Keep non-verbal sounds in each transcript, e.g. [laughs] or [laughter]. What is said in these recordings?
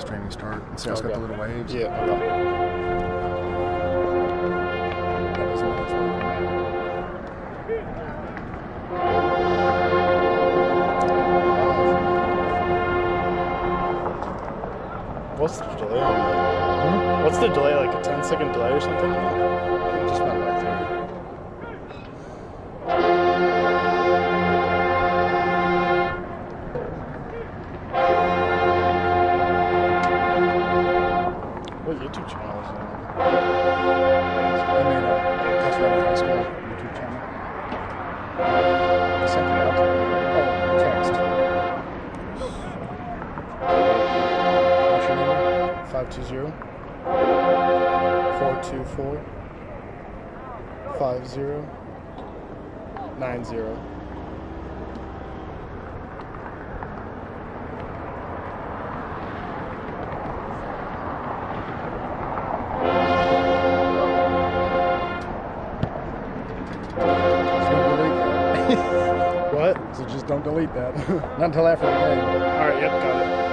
streaming start. And it's oh, got the little waves. Yeah. What's the delay on that? Hmm? What's the delay, like a 10 second delay or something? Just about like 30. 420 424 50 What? So just don't delete that. [laughs] Not until after the game. All right, yep, got it.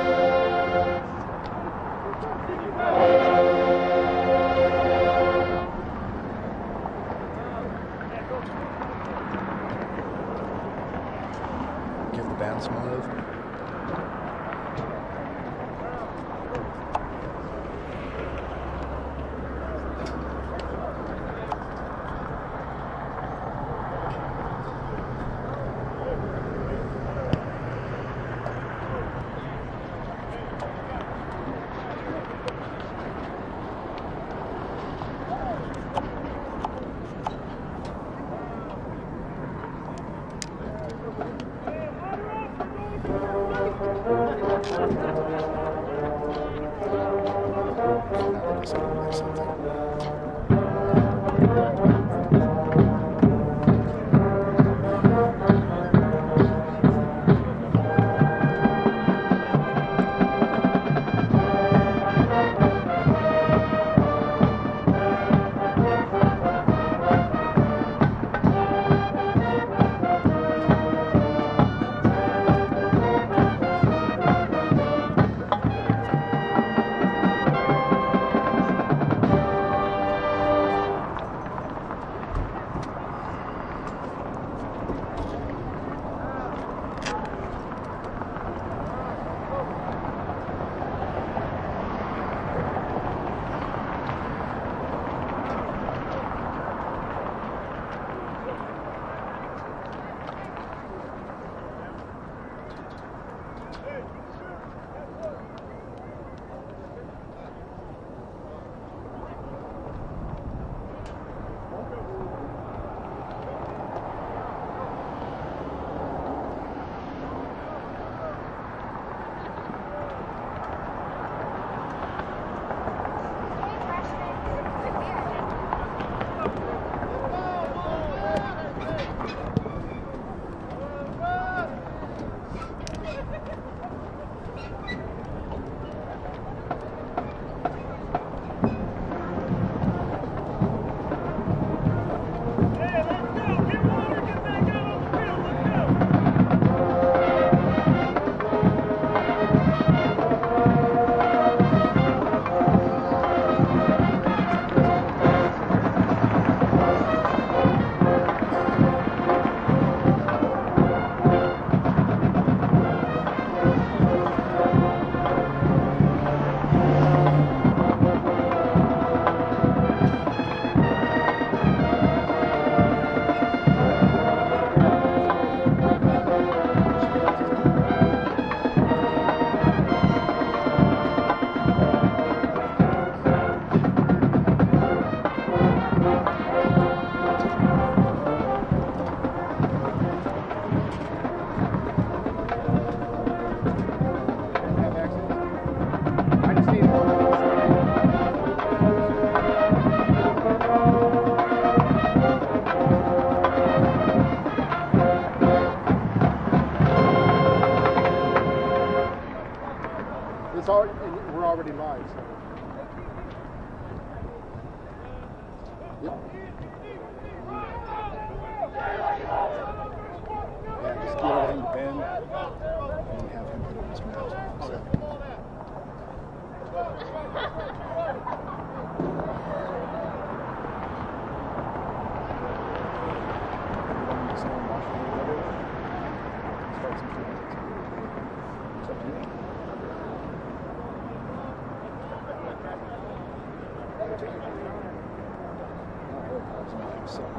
Yeah, just get it in the bin and have him put it in his mouth. Okay. Thank you better.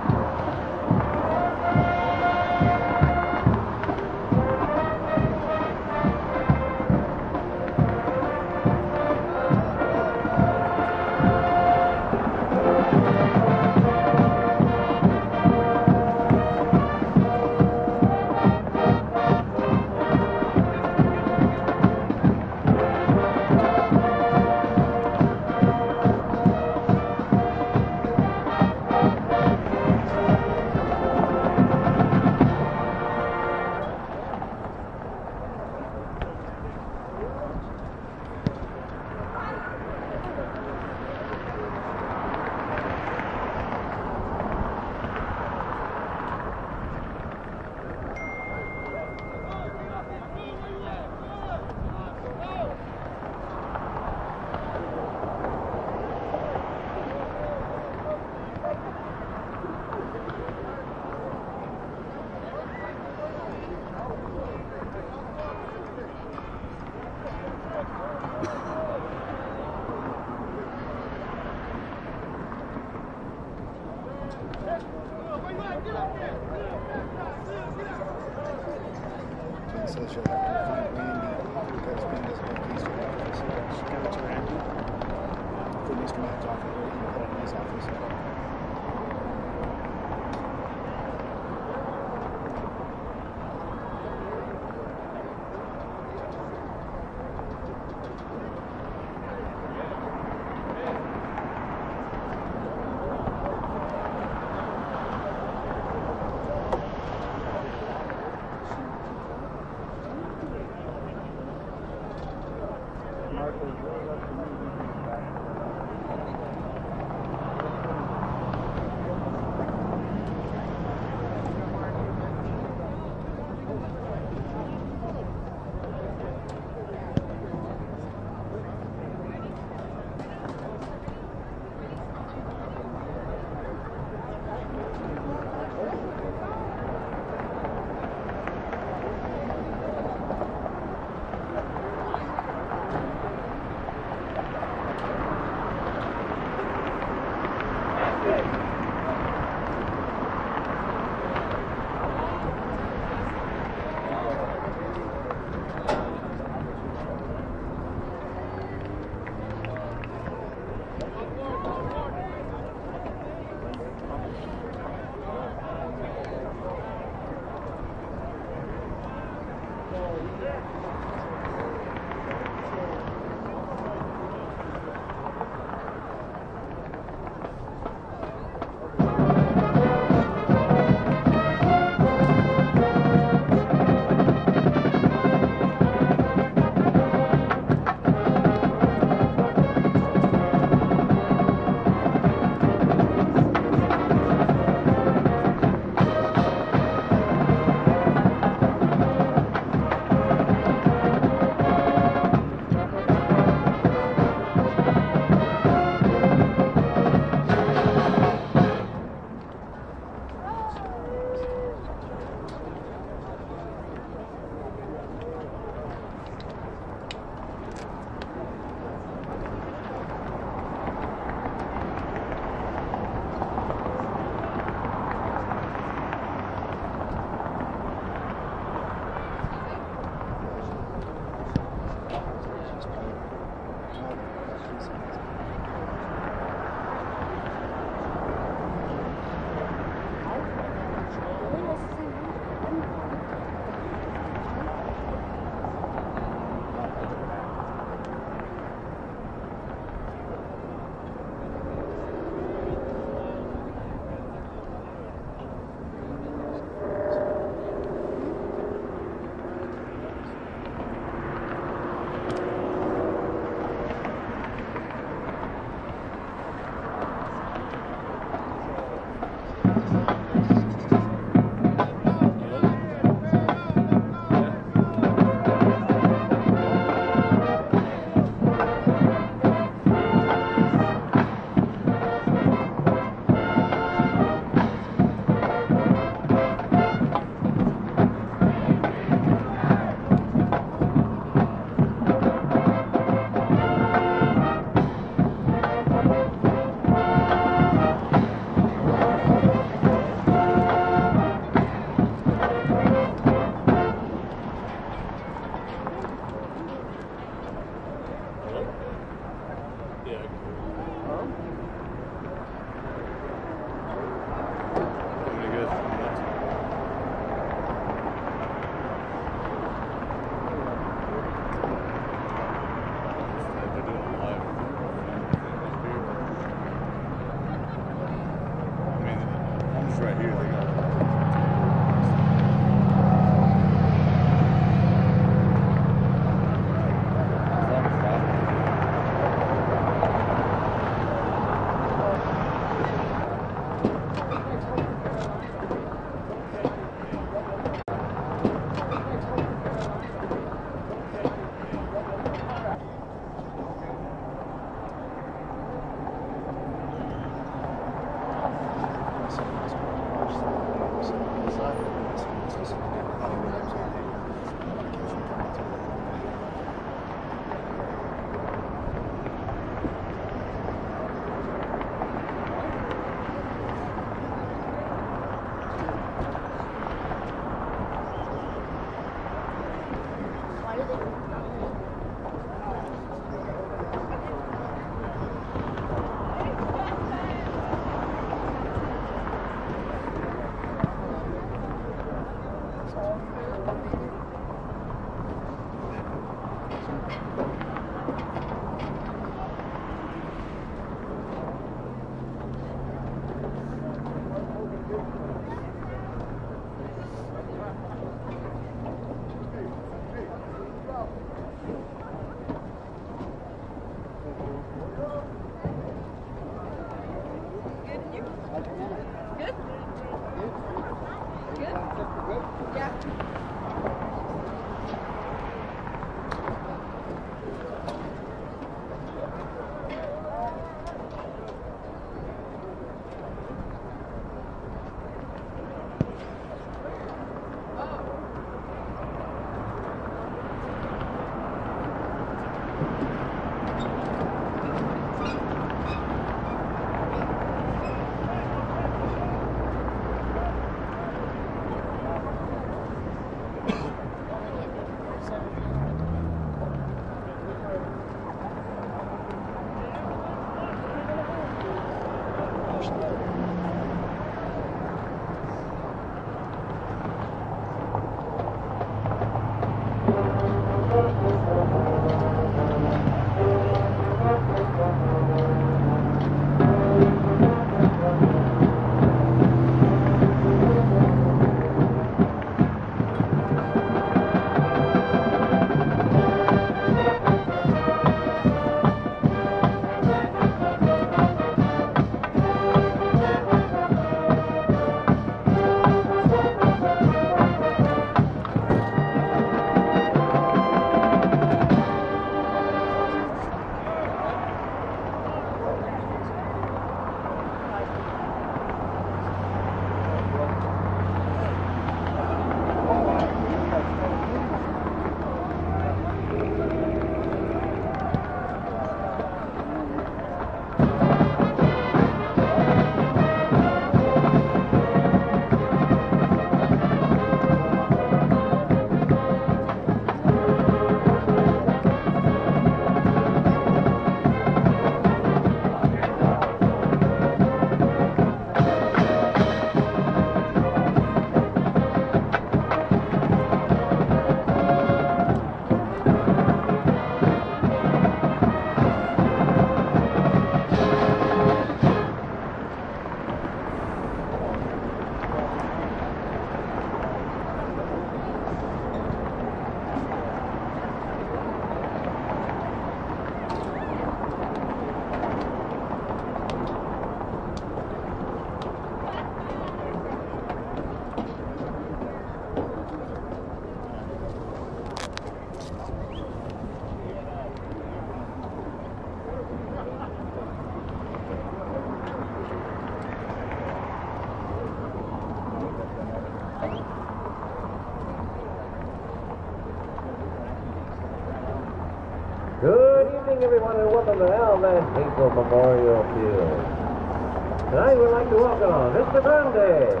Welcome to Al Van Hinkle Memorial Field. Tonight we'd like to welcome Mr. Grande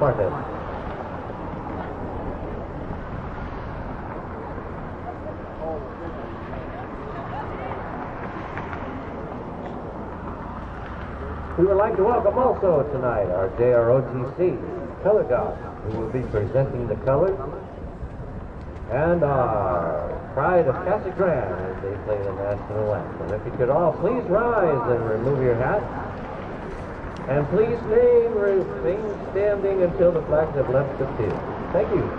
Martin. We would like to welcome also tonight our JROTC color guard, who will be presenting the colors, and our pride of Casa Grande the anthem. If you could all please rise and remove your hat. And please remain standing until the flags have left the field. Thank you.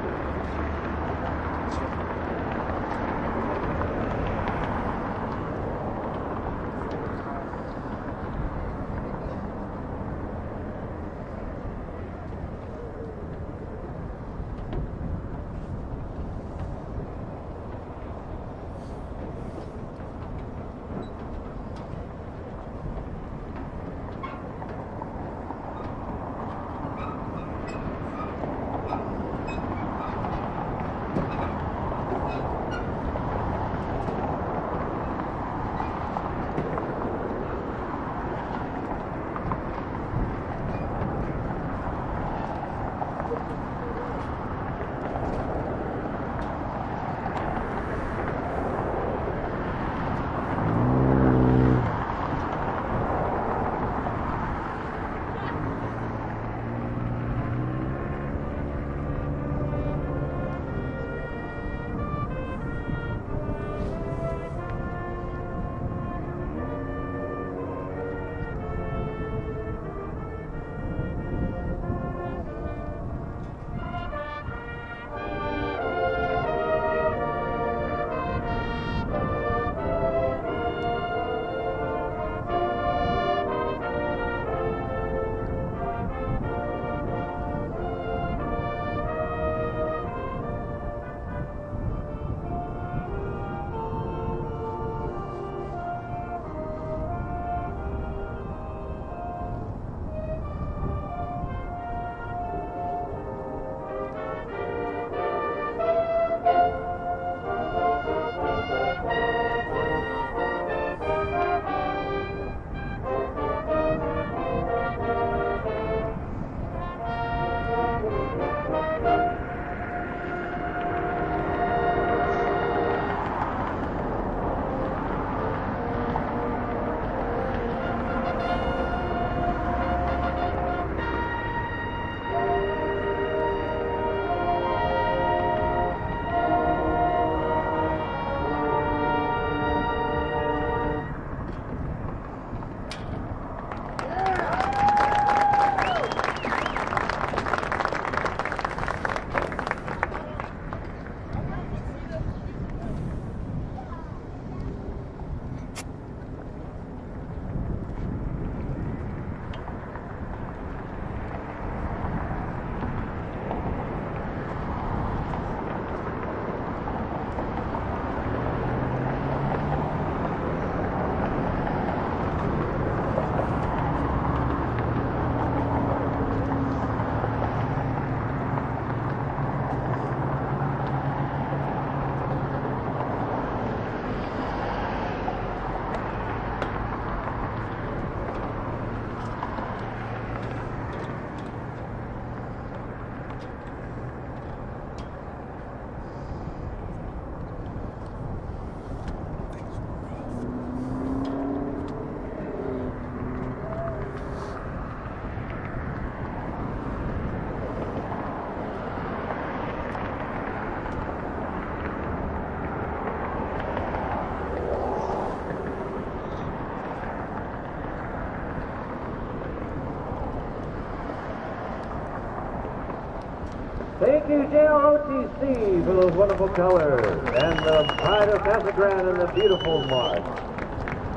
JROTC, for those wonderful colors, and the pride of Casa Grande and the beautiful march.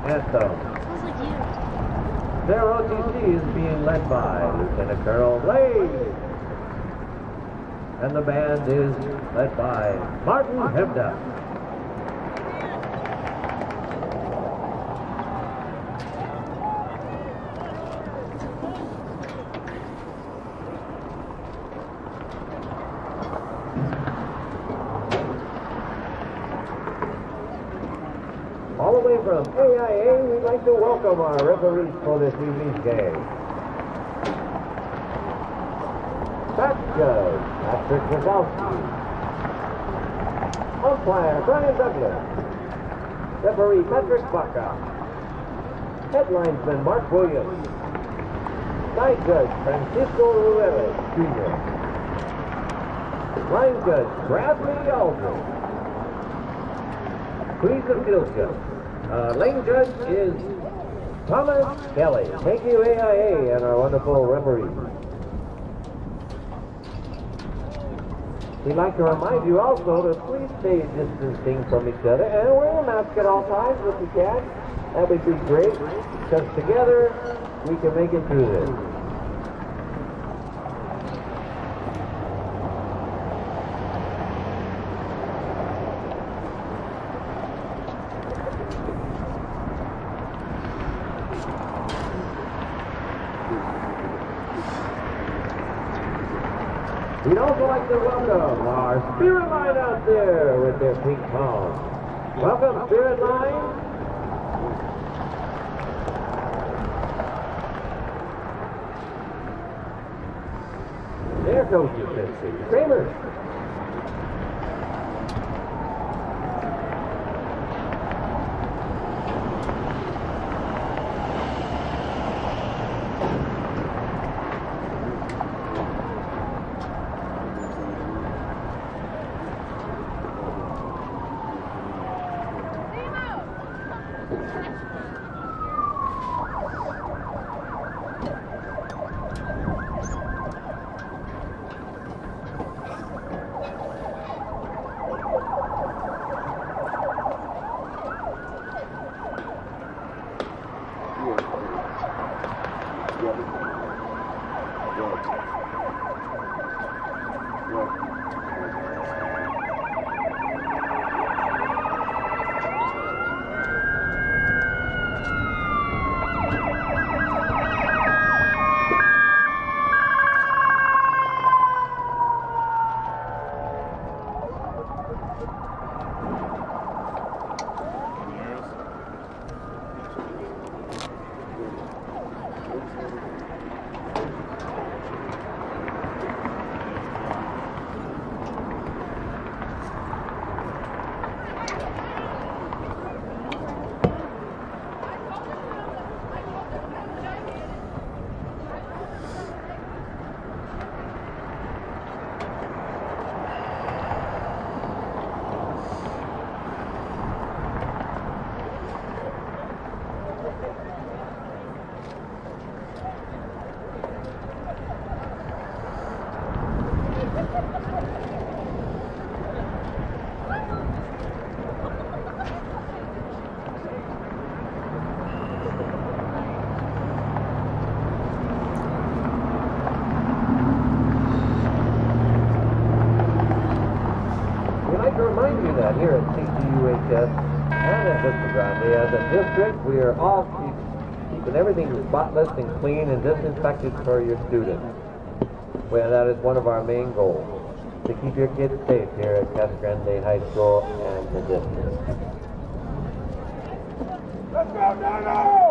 Anthem. Uh, like you. JROTC is being led by Lieutenant Colonel Blaze. And the band is led by Martin Hebda. All the way from AIA, we'd like to welcome our referees for this evening's game. Back judge, Patrick Wazowski. Umpire, Brian Douglas. Referee, Patrick Baca. Headlinesman, Mark Williams. Side judge, Francisco Ruelas, Jr. Line judge, Bradley Aldridge. Please of Dilka. Uh, lane judge is Thomas Kelly. Thank you, AIA, and our wonderful referee. We'd like to remind you also to please stay distancing from each other and wear a mask at all times if you can. That would be great, because together we can make it through this. We'd also like to welcome our Spirit Line out there with their pink palms. Welcome, Spirit Line. There goes your Missy. Spotless and clean and disinfected for your students. Well, that is one of our main goals, to keep your kids safe here at Casa Grande High School and the district. Let's go, Dino!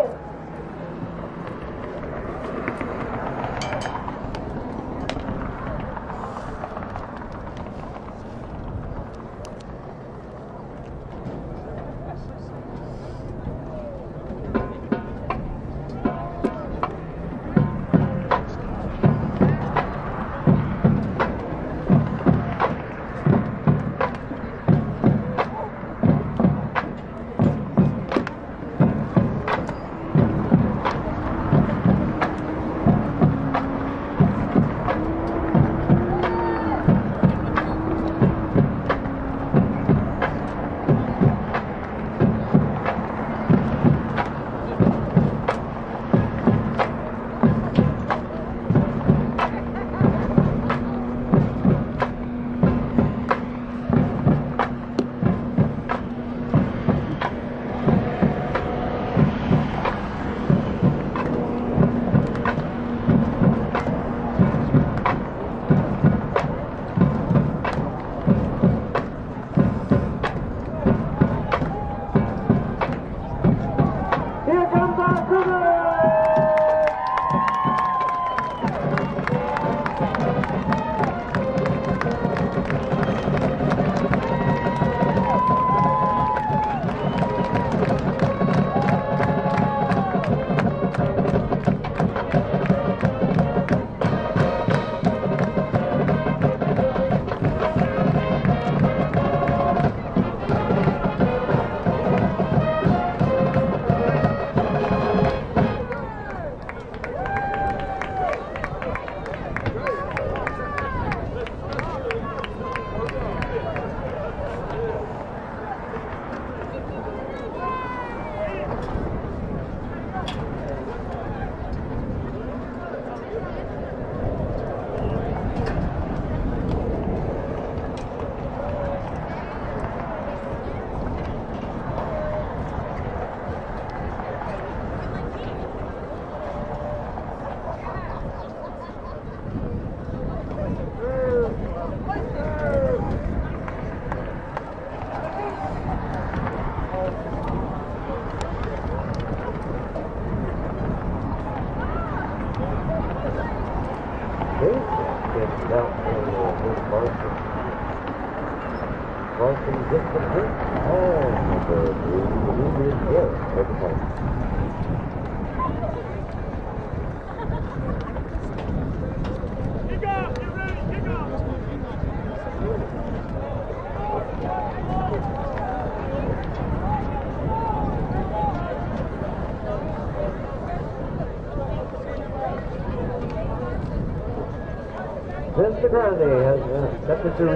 Grande has accepted to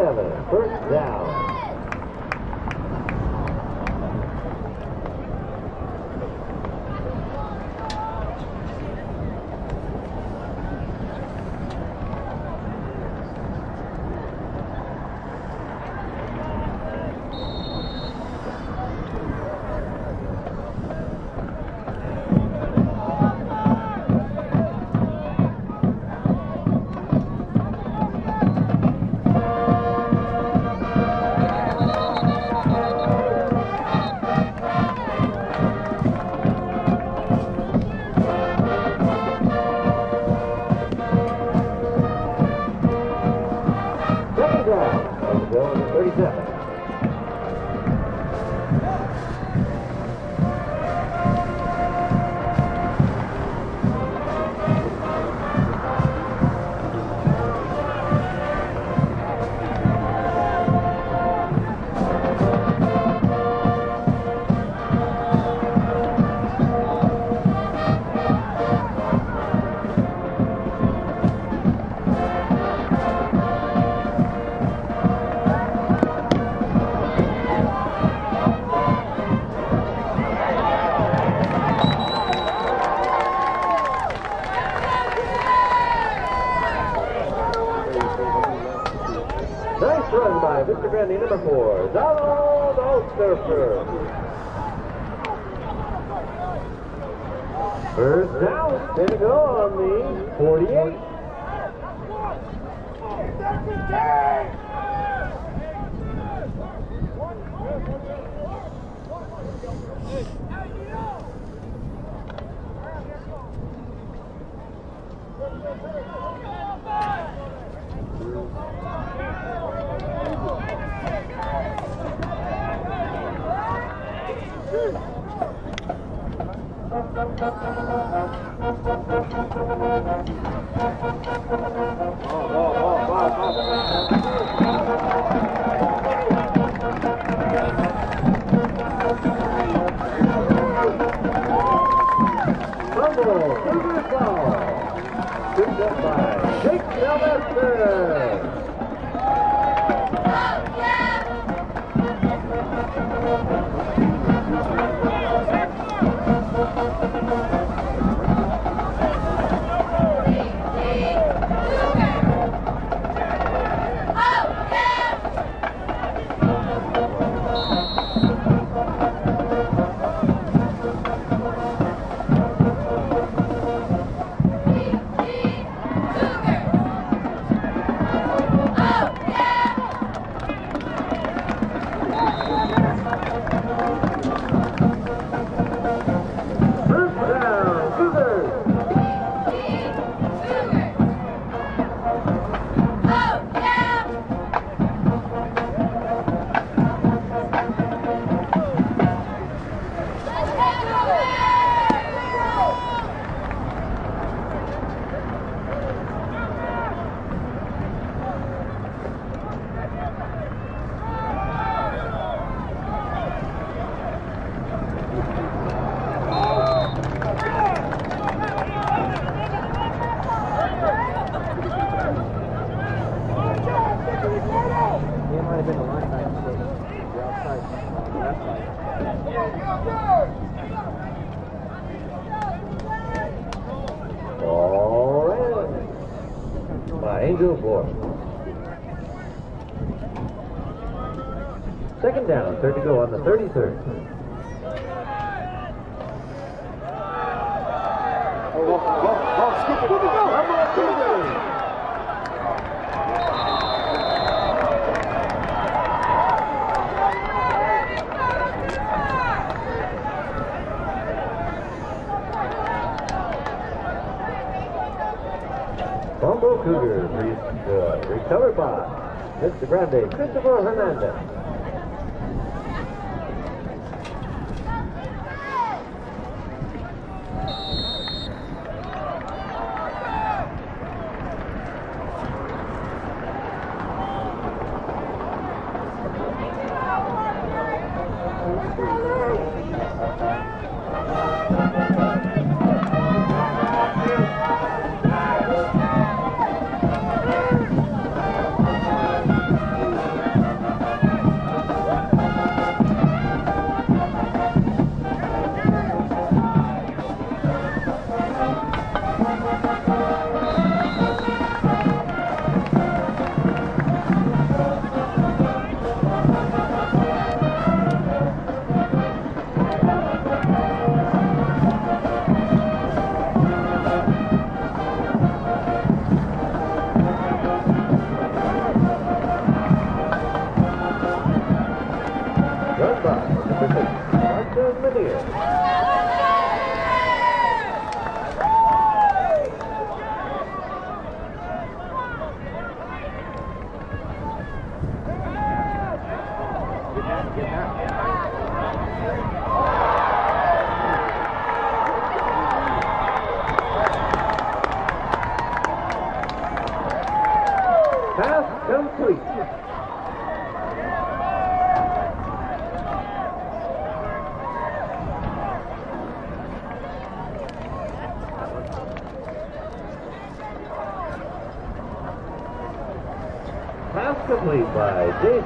37, first down.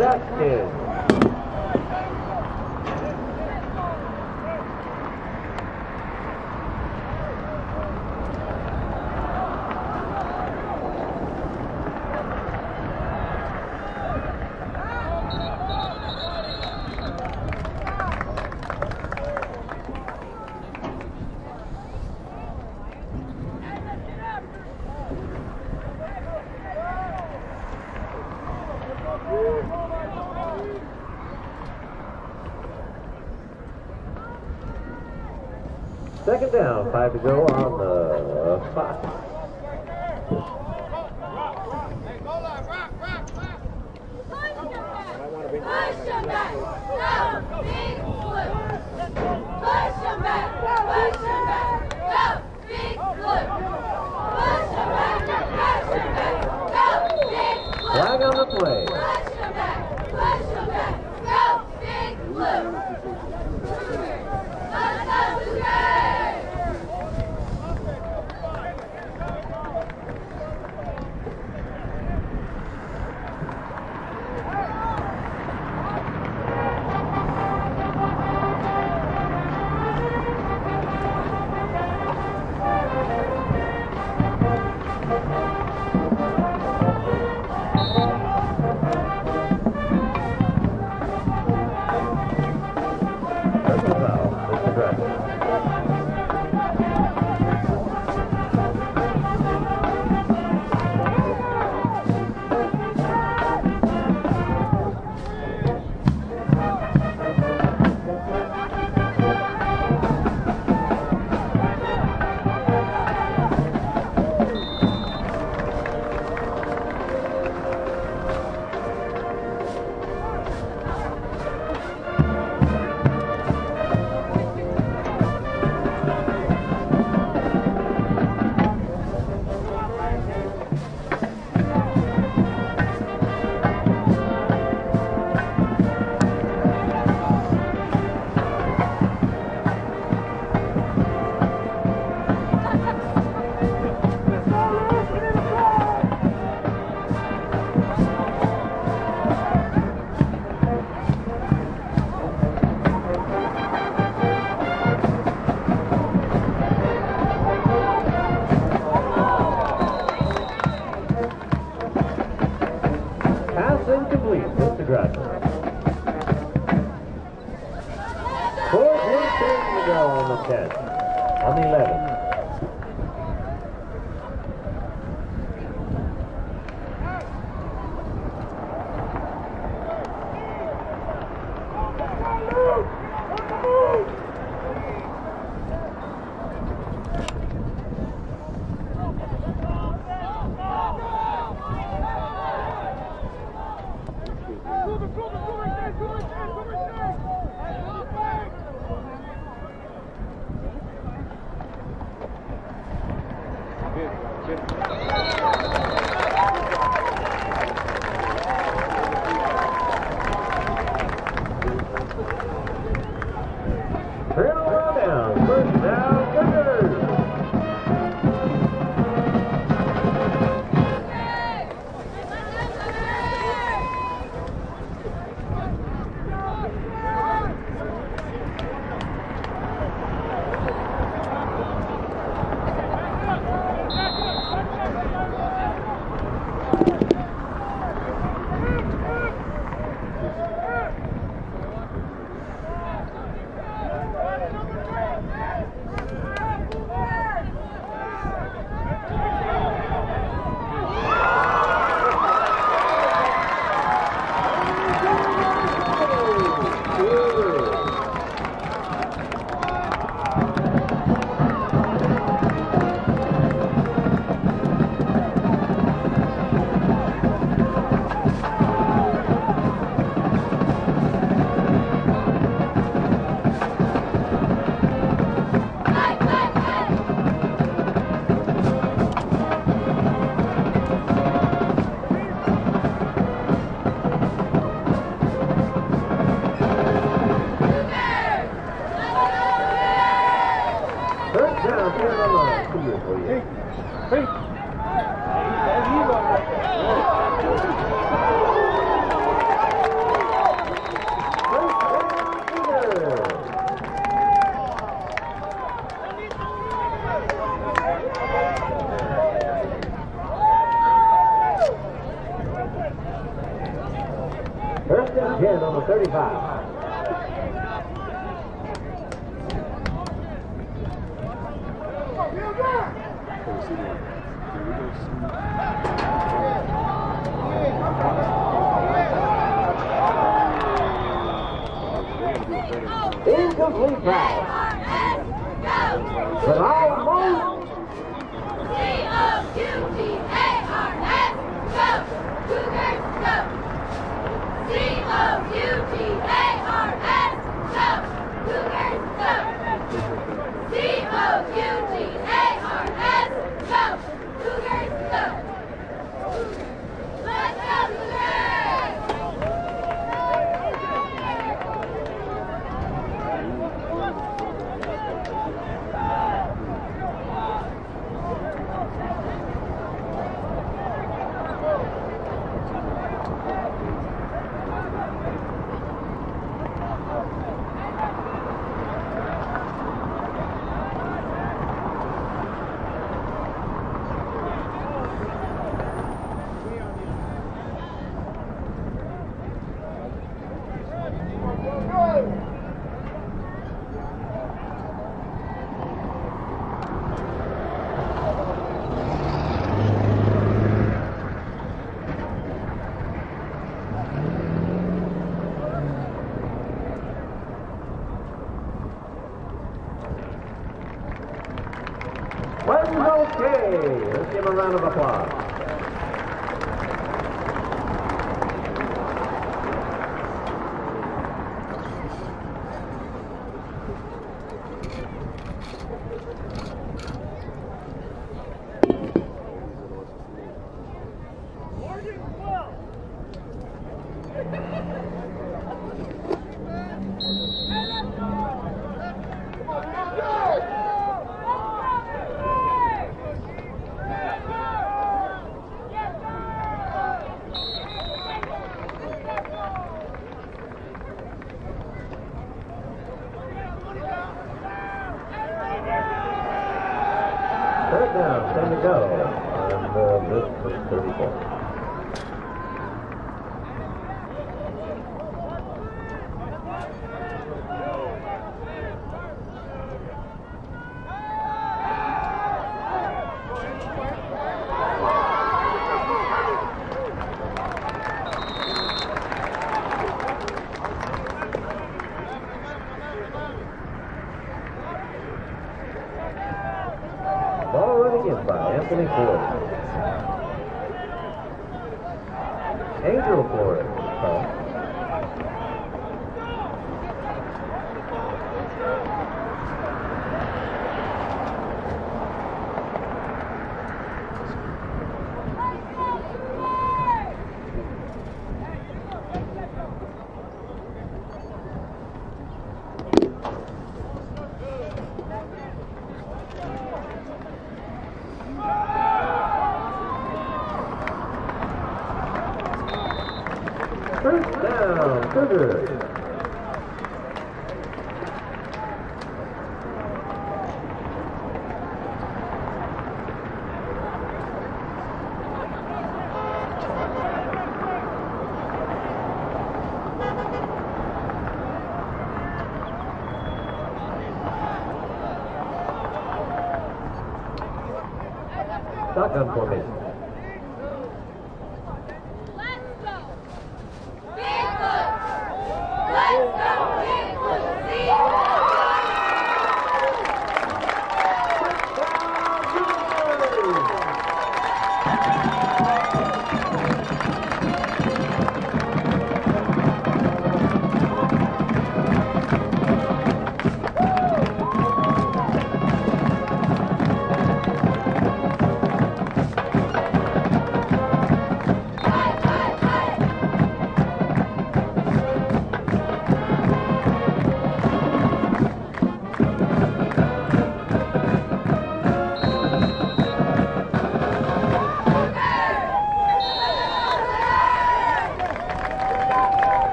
By Jay Atkins. Second down, five to go Let's give him a round of applause. Third down, ten to go. And uh, this is 34. Opinion by Anthony Ford. Angel Ford. Call. First down,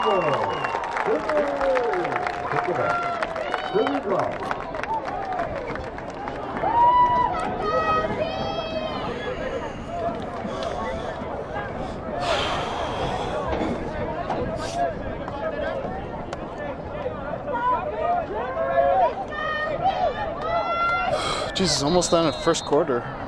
[sighs] Jesus, almost done in the first quarter.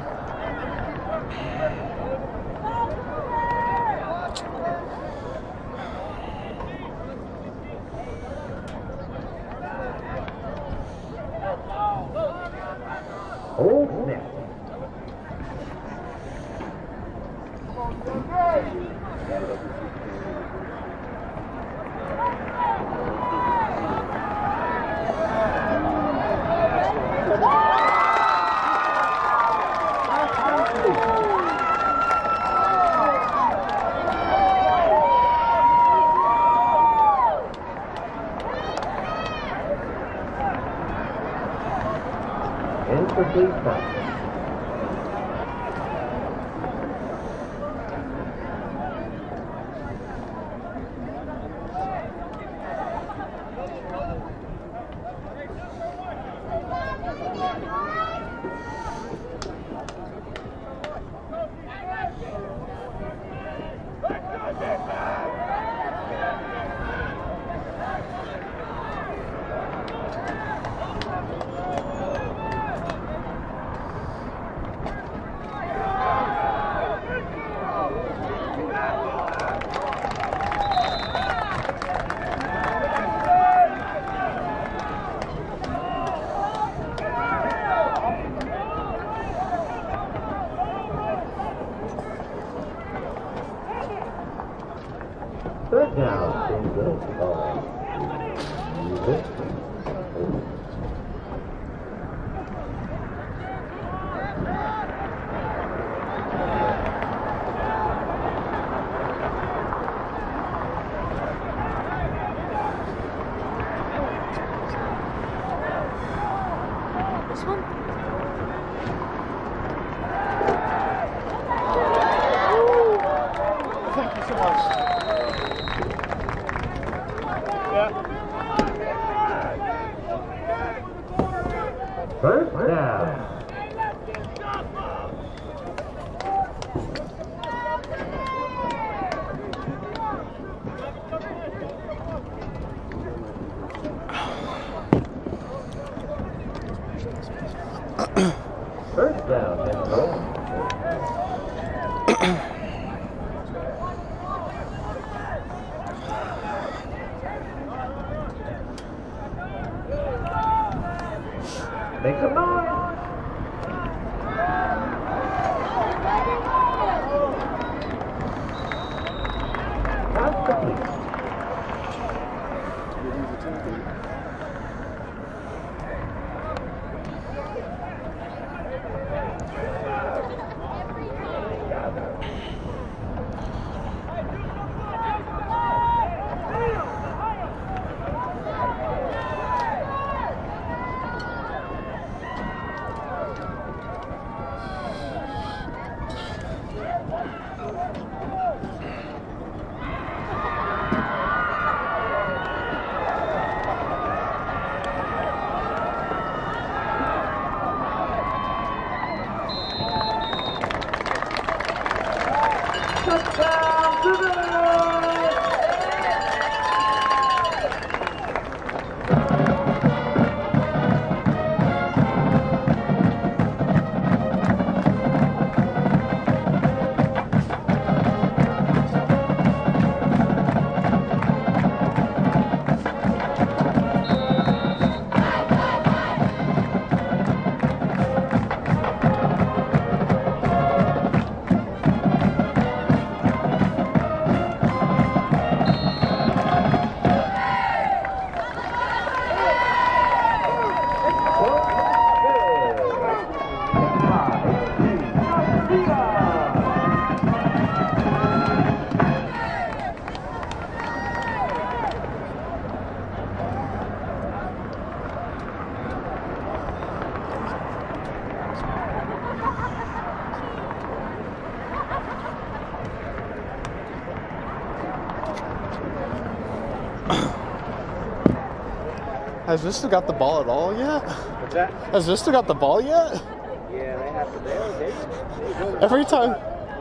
Has Vista got the ball at all yet? What's that? Has Vista got the ball yet? Yeah, they have to. They, they, they Every time.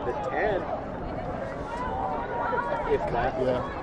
the ten, if that. Yeah.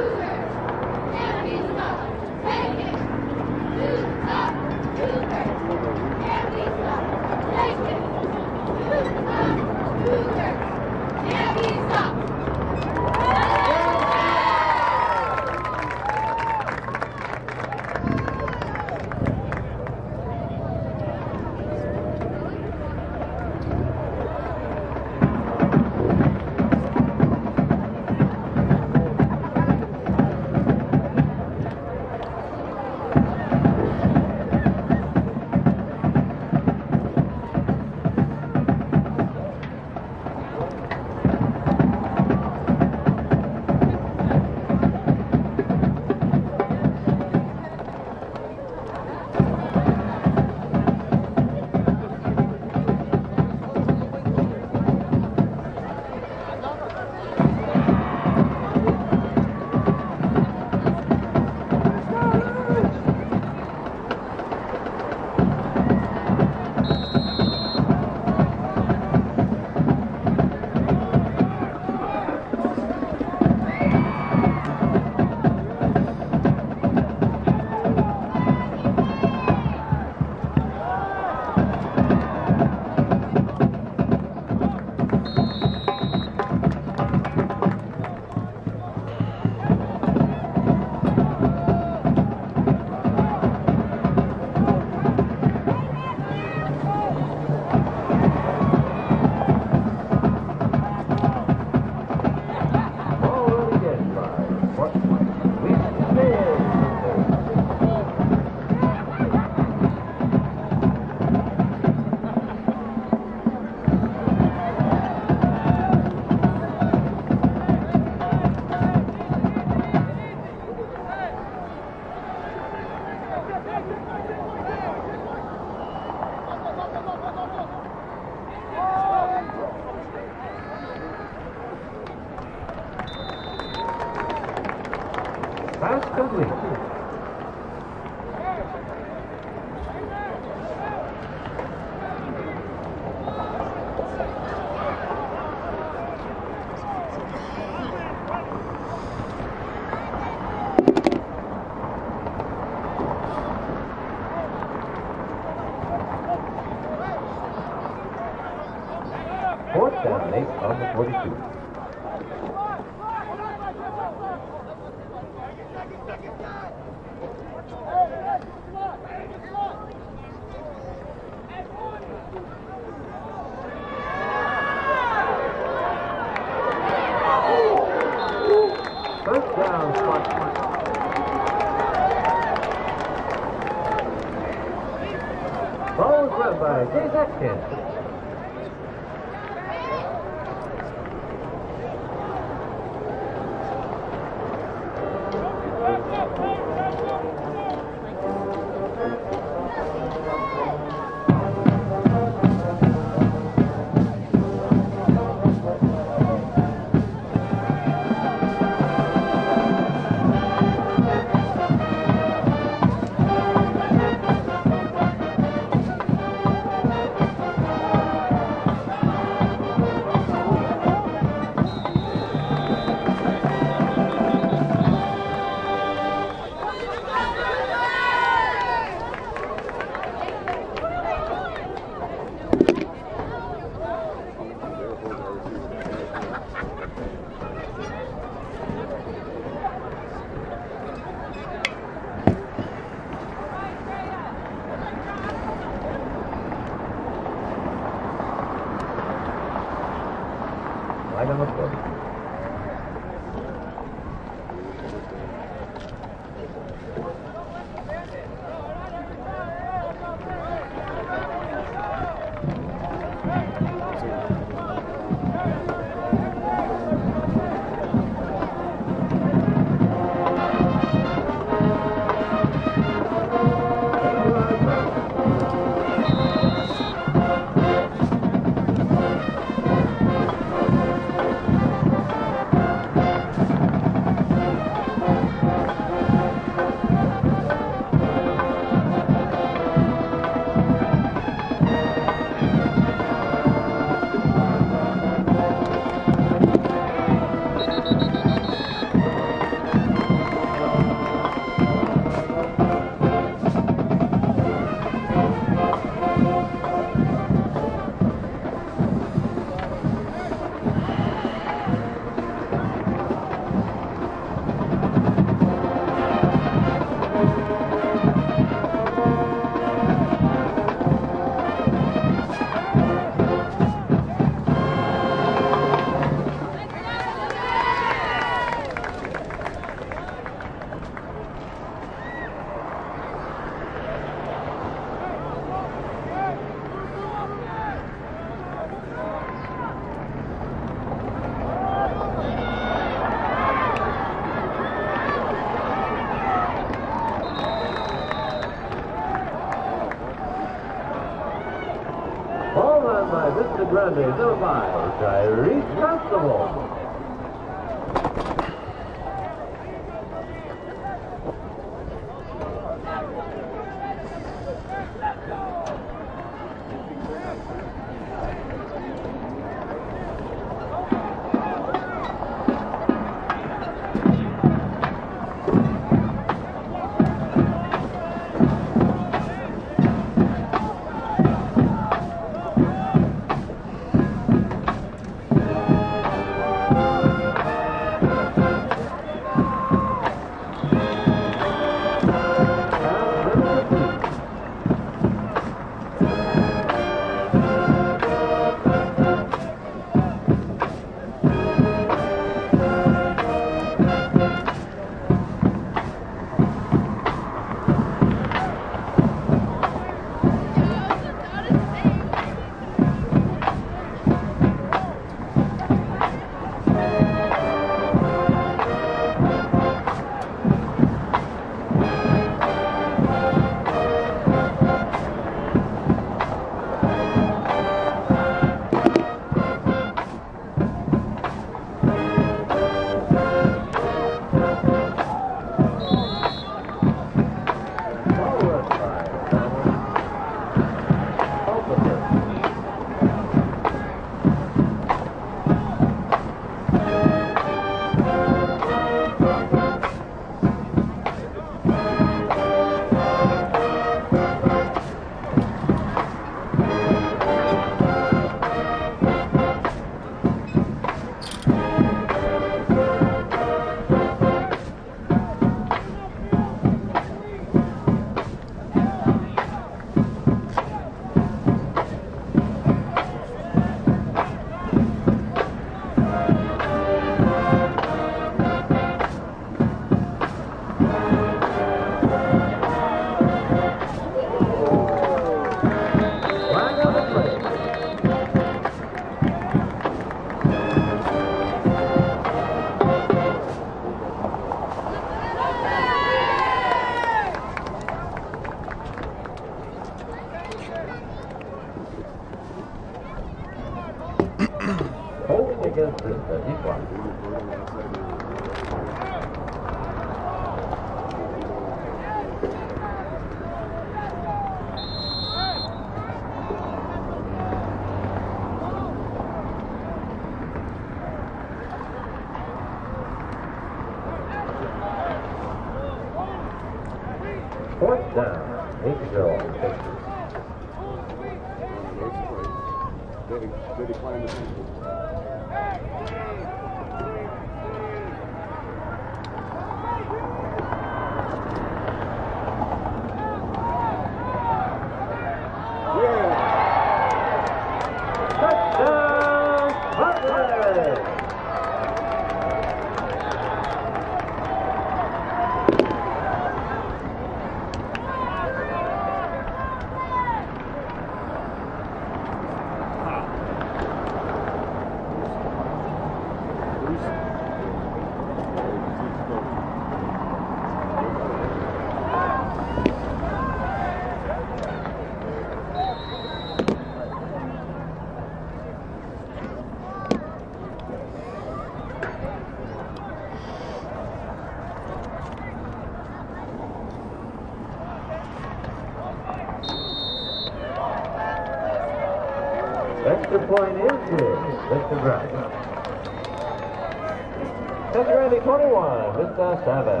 21,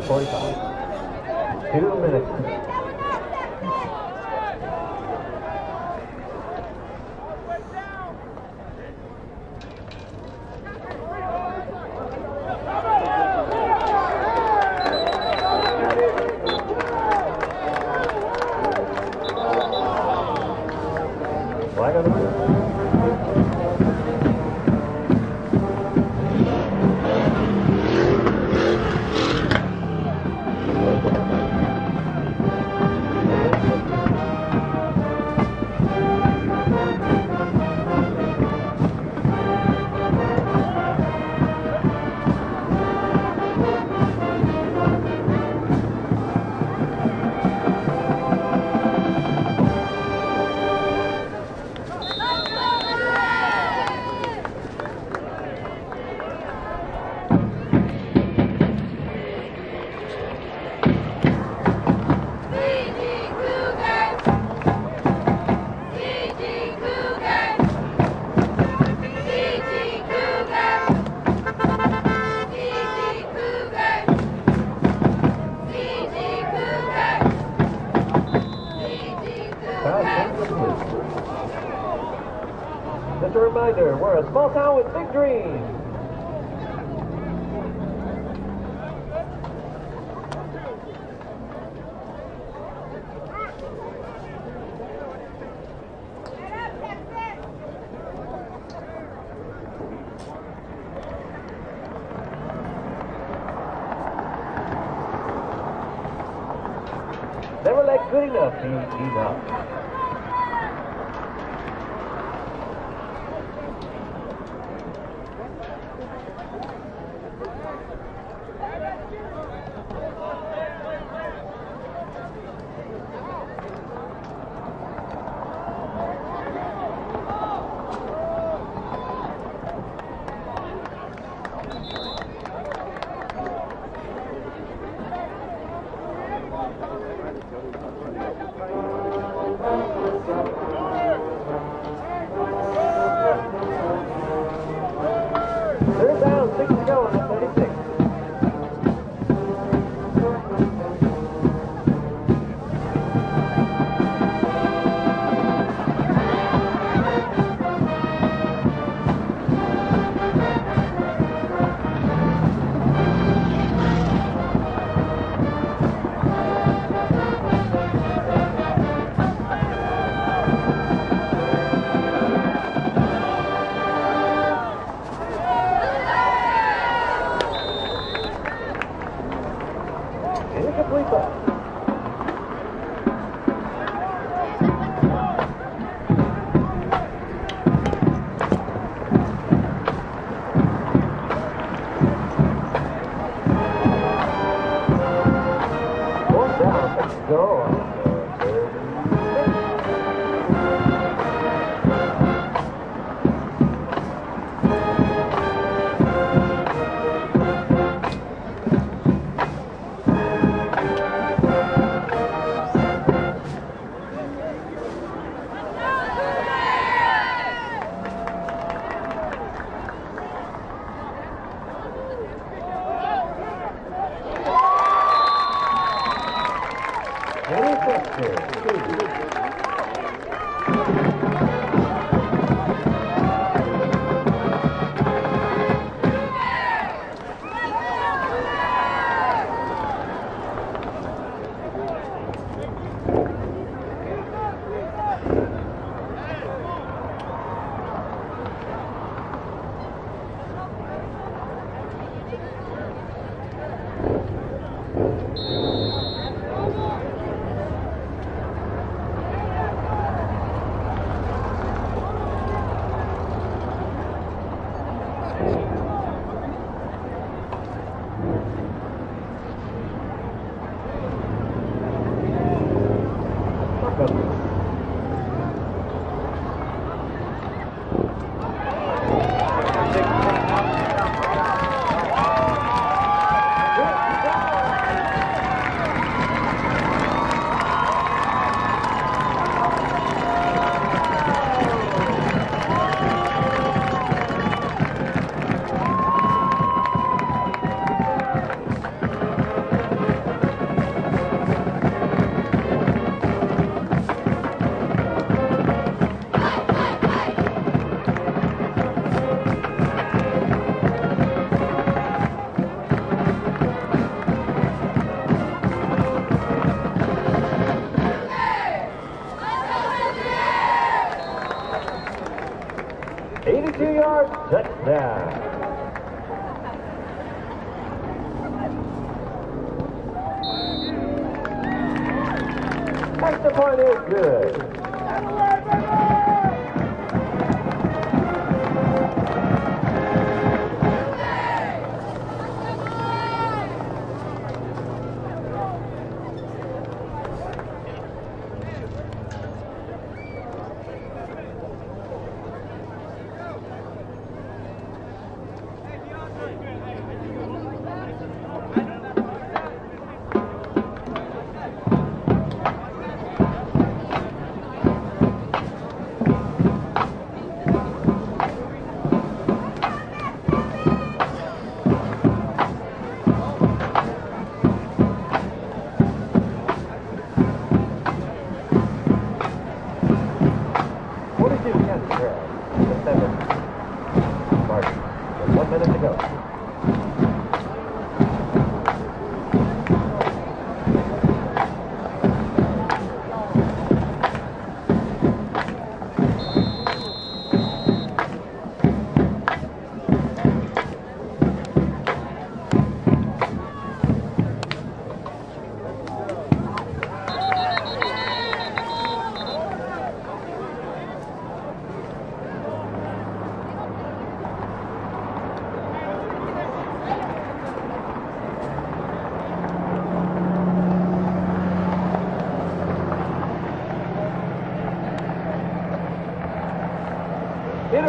First and 10 town with big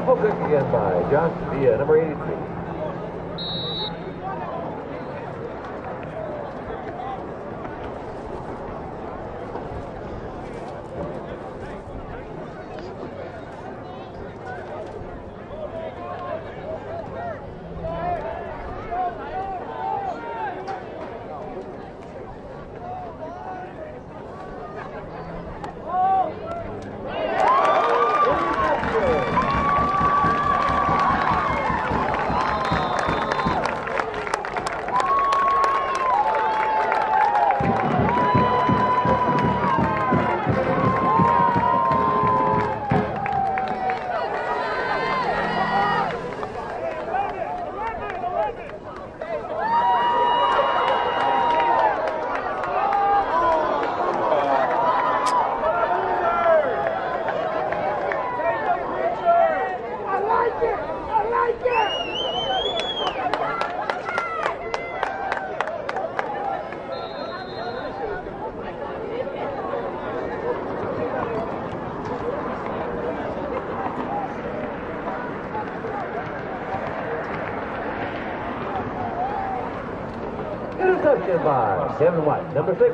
Beautiful good again by. Josh via number 83. Kevin White, number six.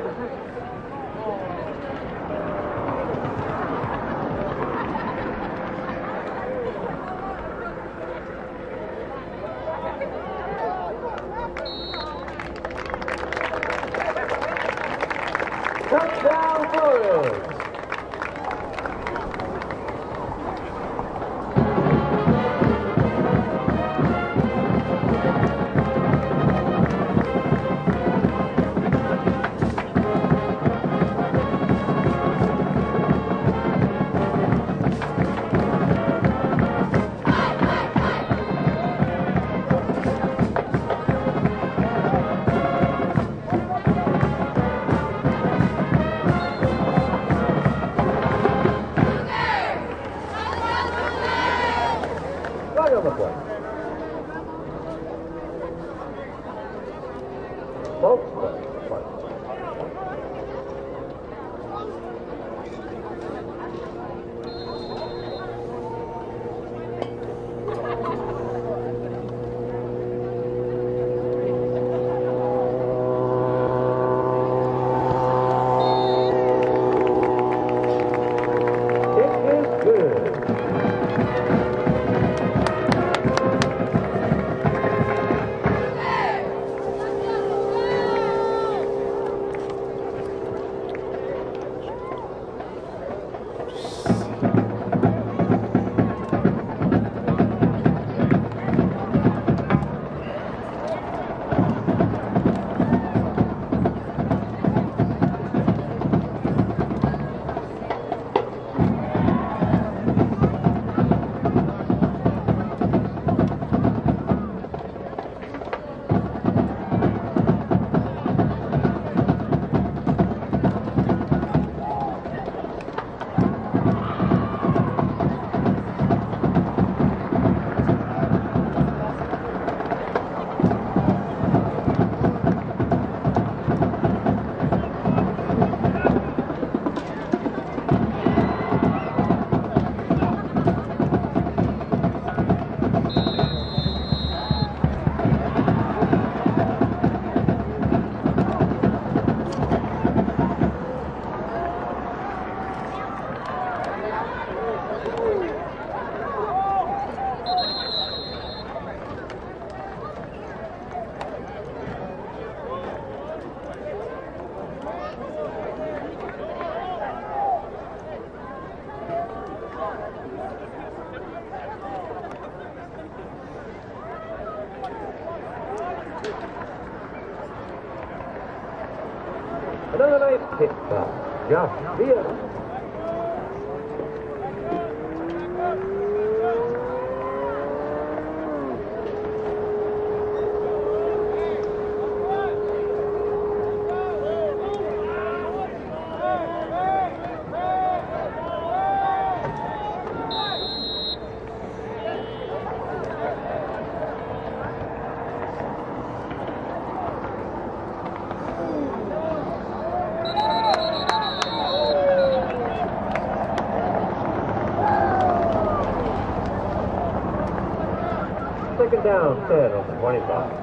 down 10 on the 25.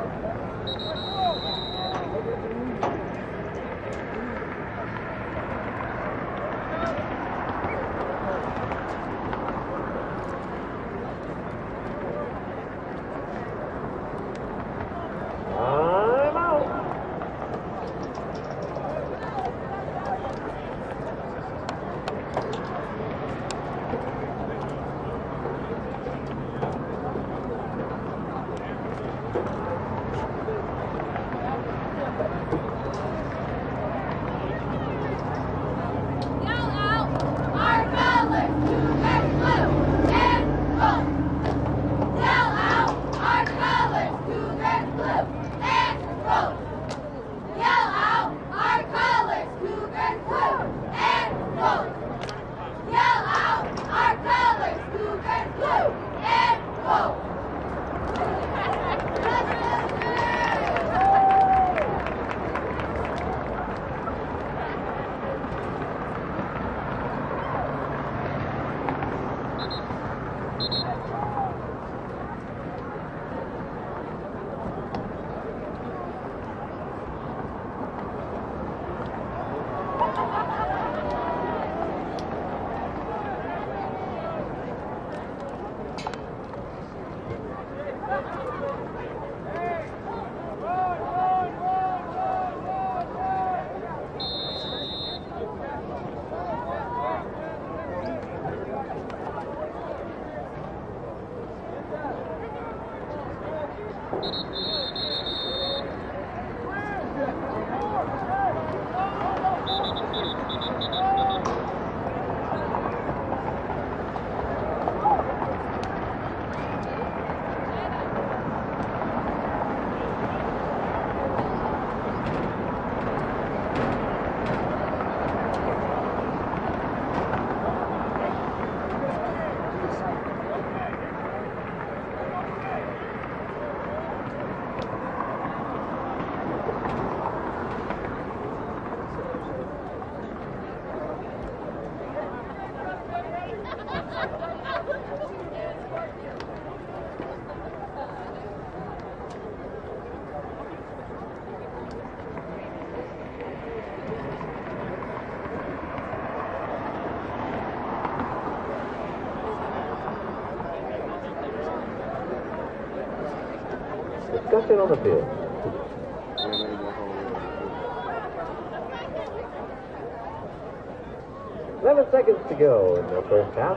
it on the field. Eleven seconds to go in the first half.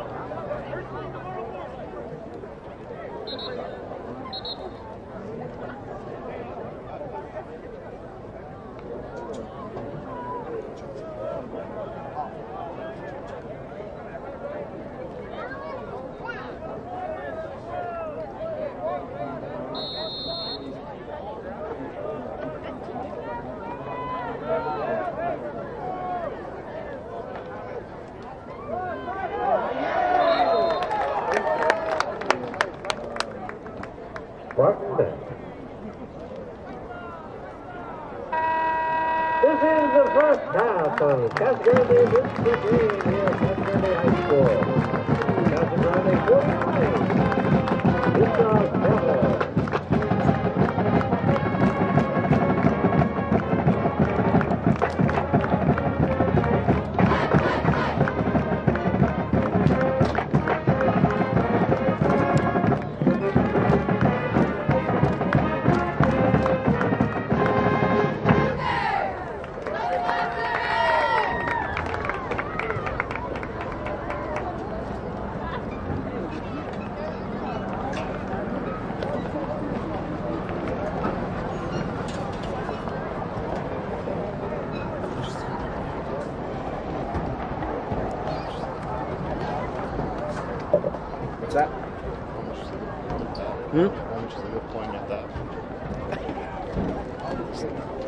CG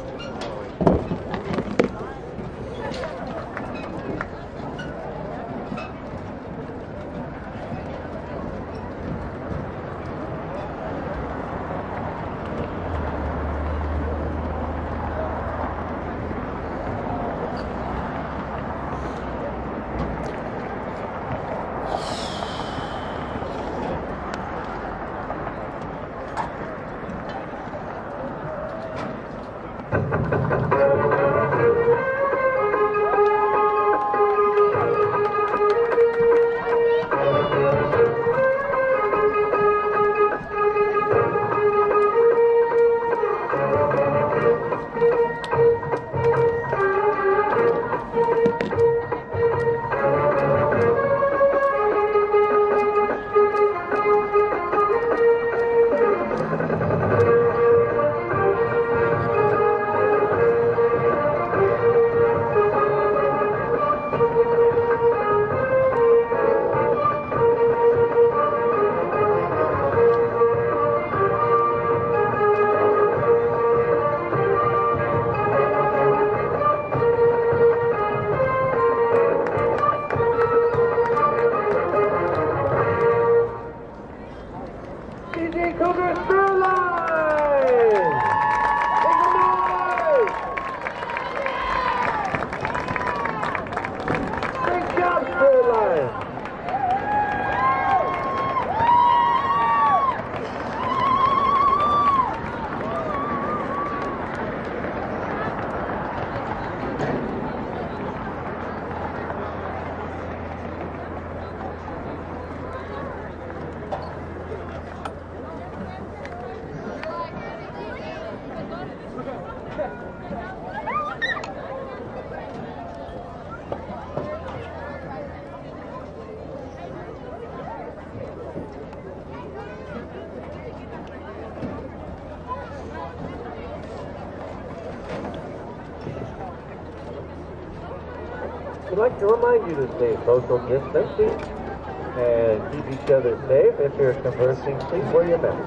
to remind you to stay social distancing and keep each other safe. If you're conversing, please wear your mask.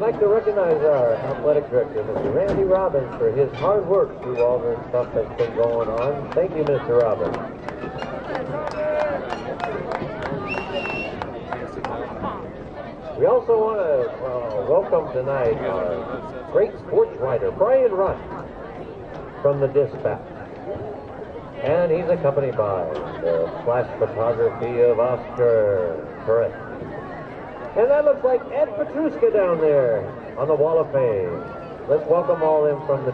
We'd like to recognize our athletic director, Mr. Randy Robbins, for his hard work through all the stuff that's been going on. Thank you, Mr. Robbins. We also want to uh, welcome tonight our great sports writer, Brian Rush, from the Dispatch. And he's accompanied by the flash photography of Oscar Perez. And that looks like Ed Petruska down there on the Wall of Fame. Let's welcome all in from the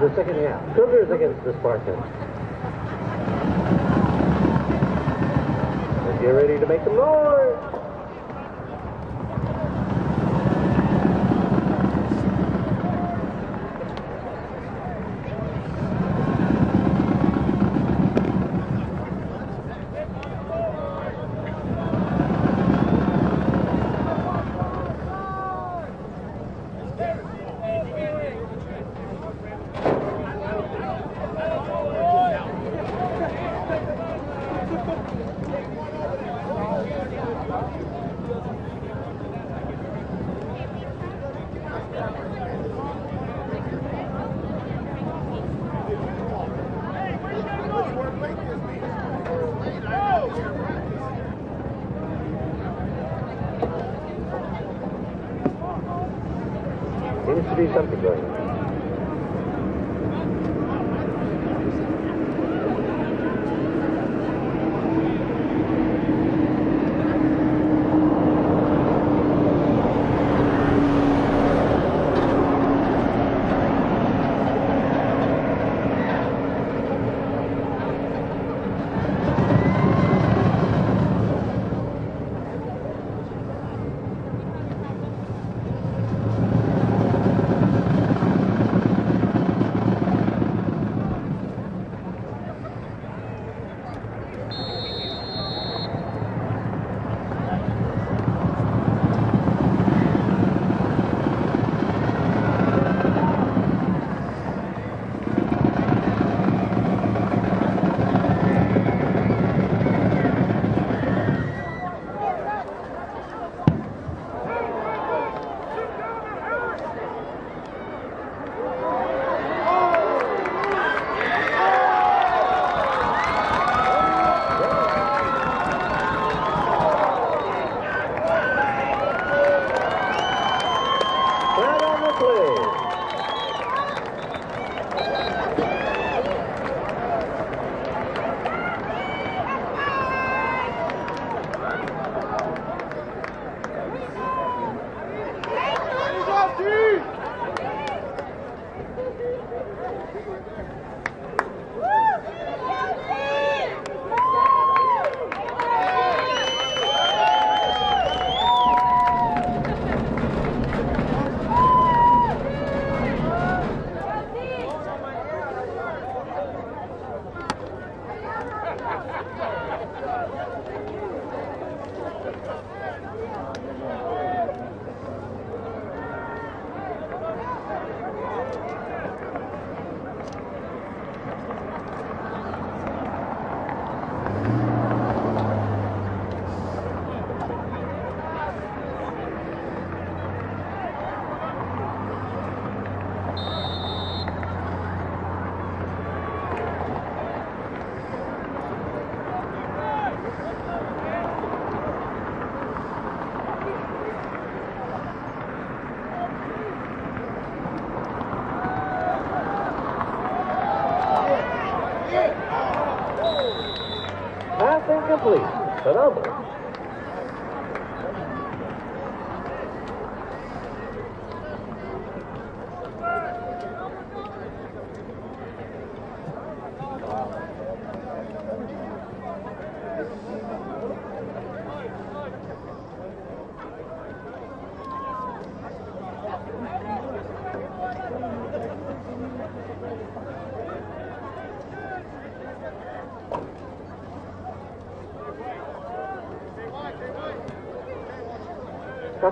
to the second half. Cougars against the Spartans. Are get ready to make some noise. Be something going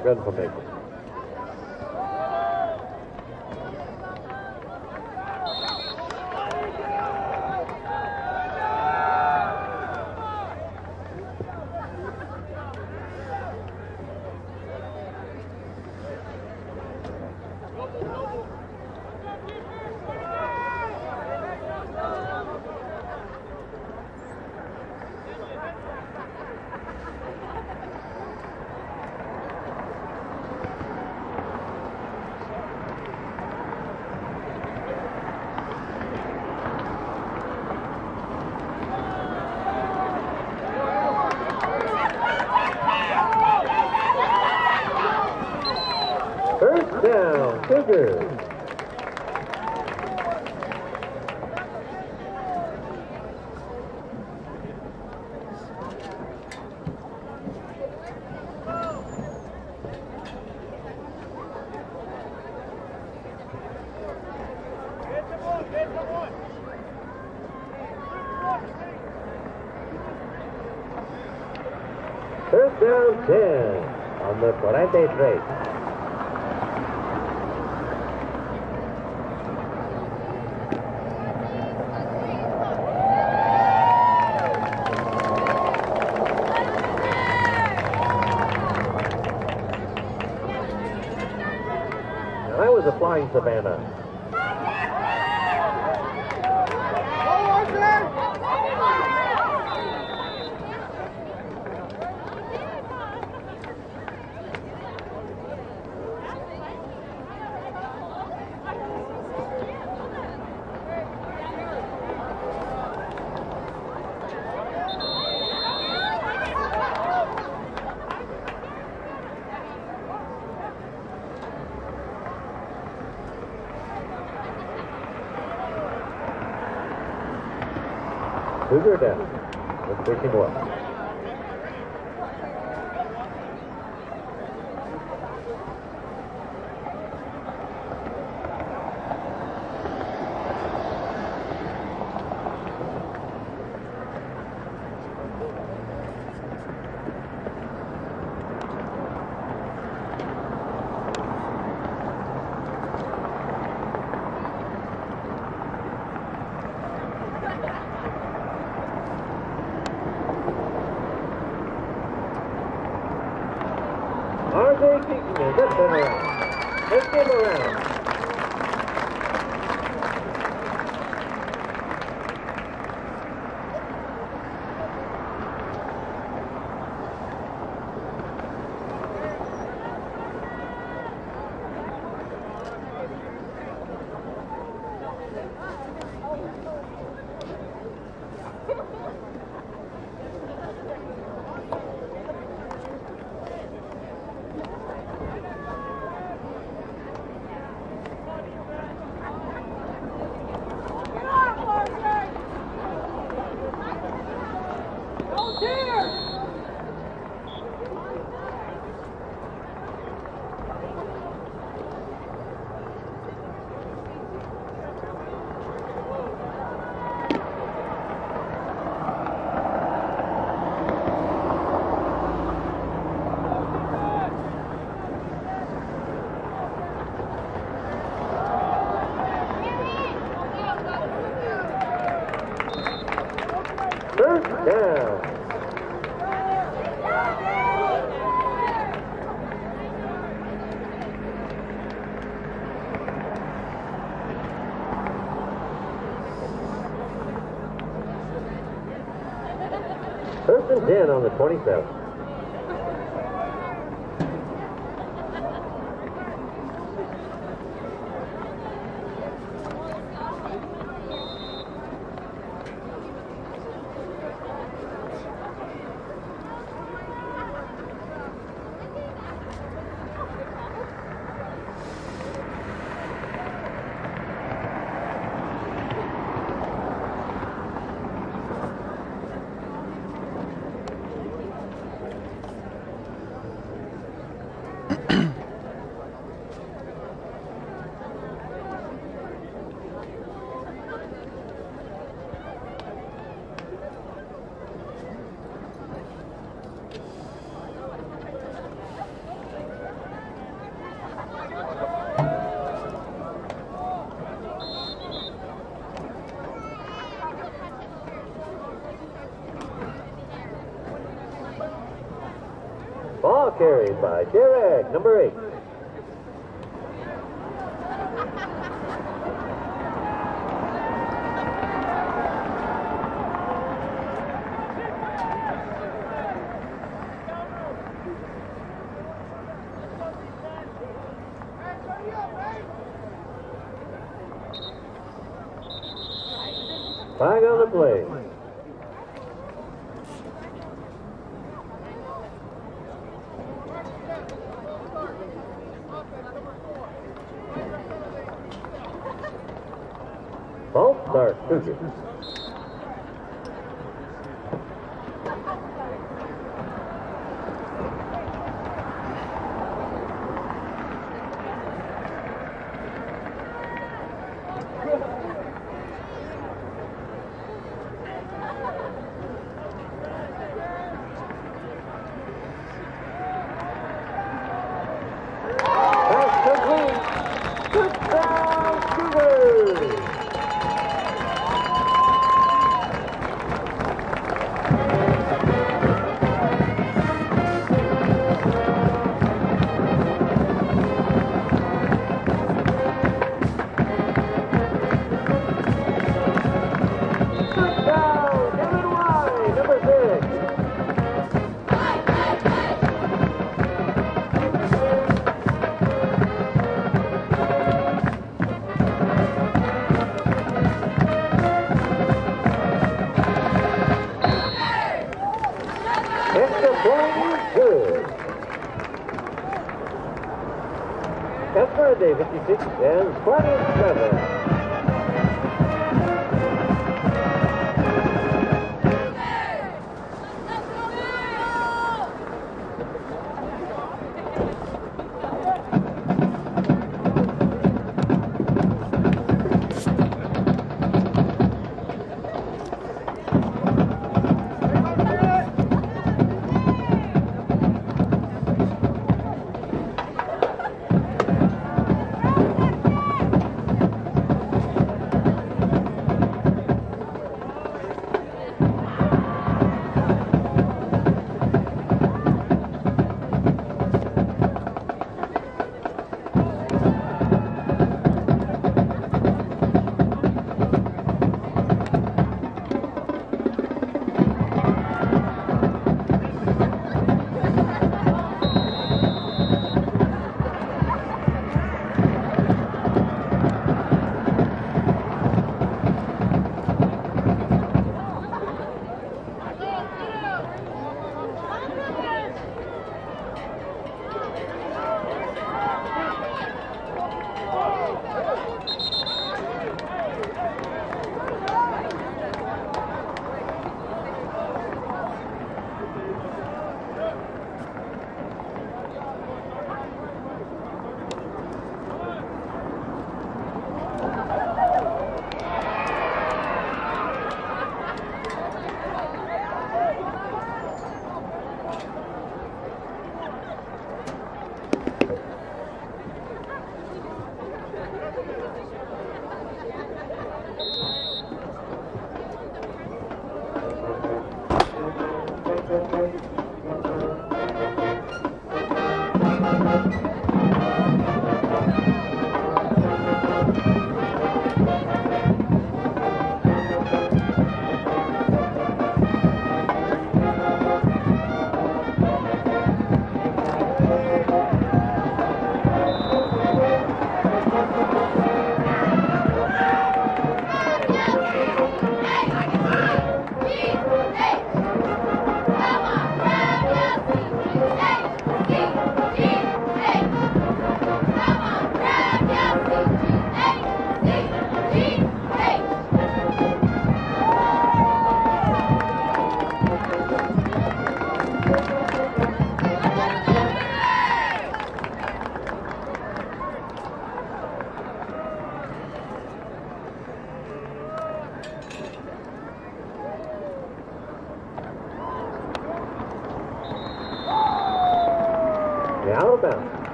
Shotgun formation. First down, Cougars. down 10 on the 43. I was a flying Savannah. Cougar down. Uh, on the 27. Ball carried by Derek, number eight. Flag on the play.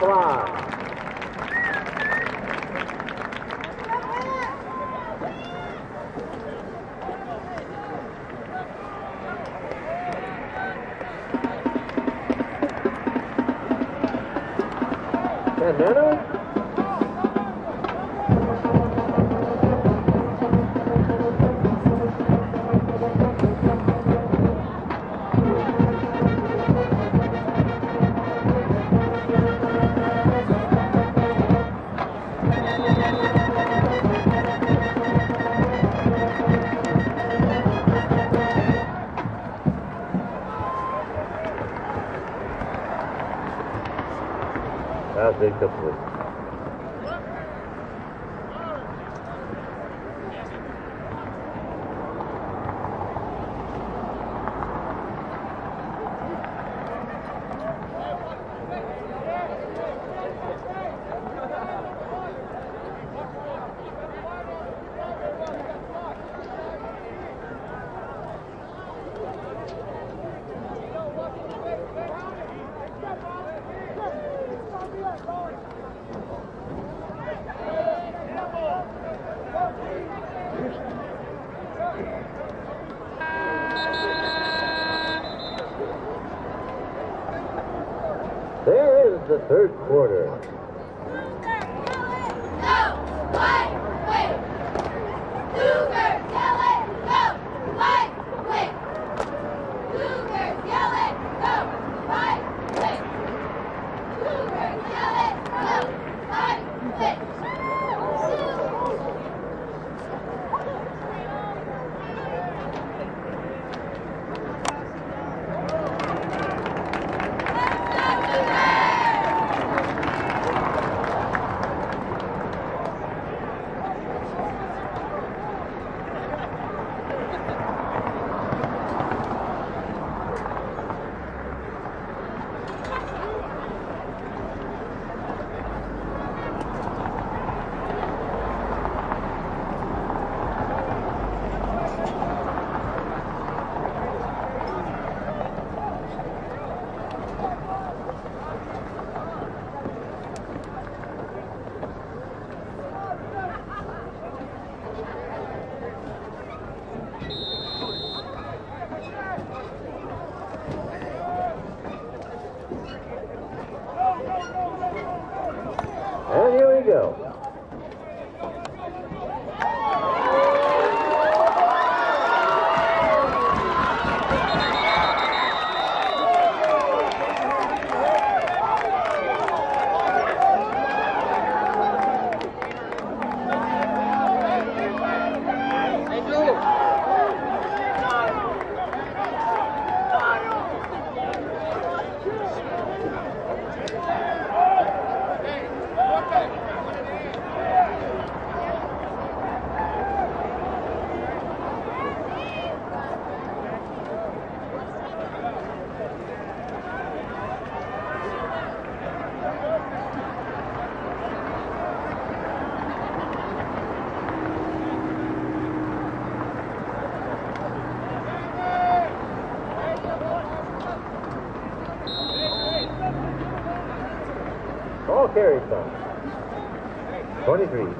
A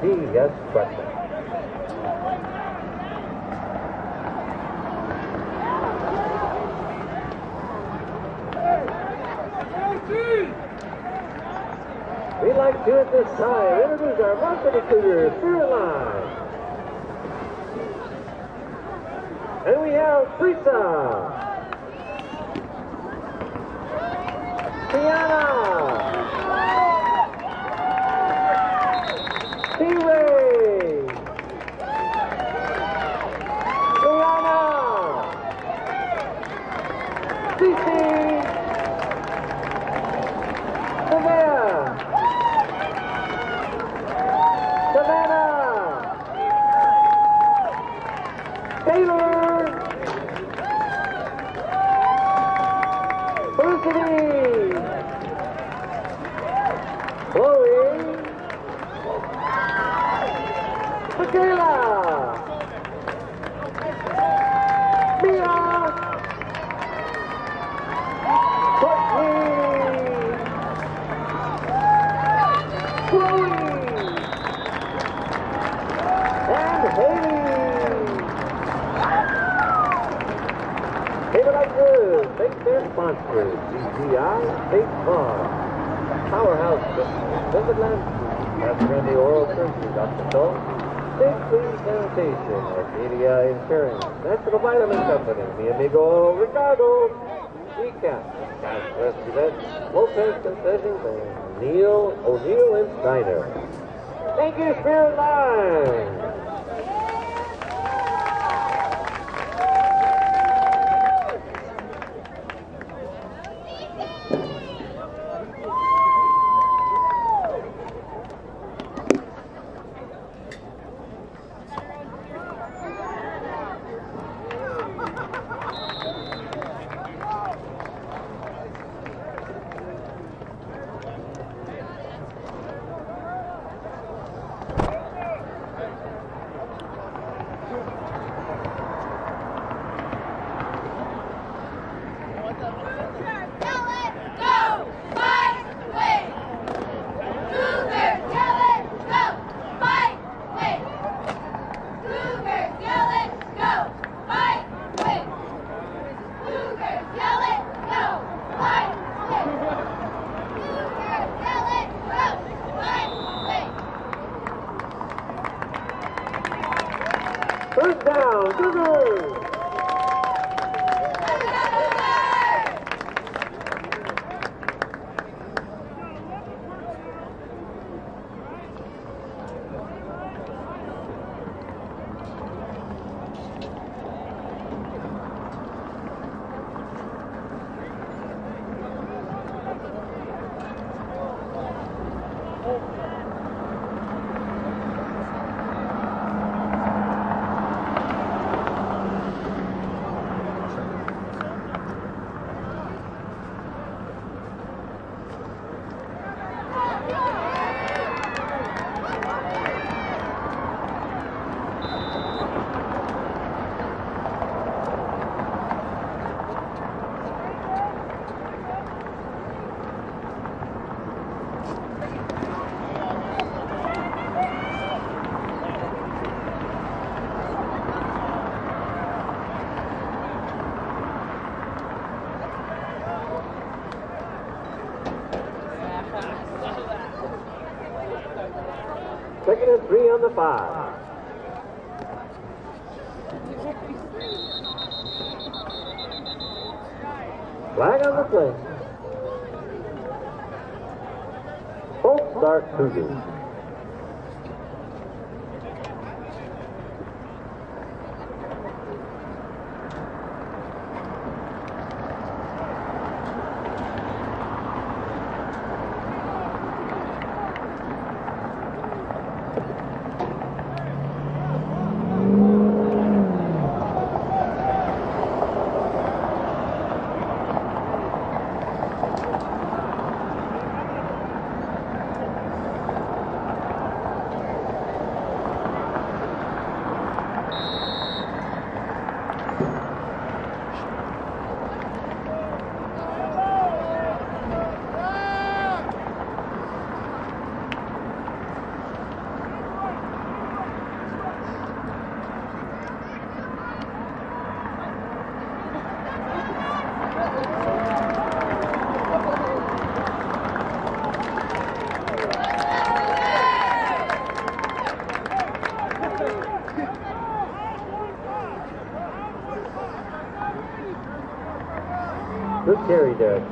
23, T.S. carry, Derek.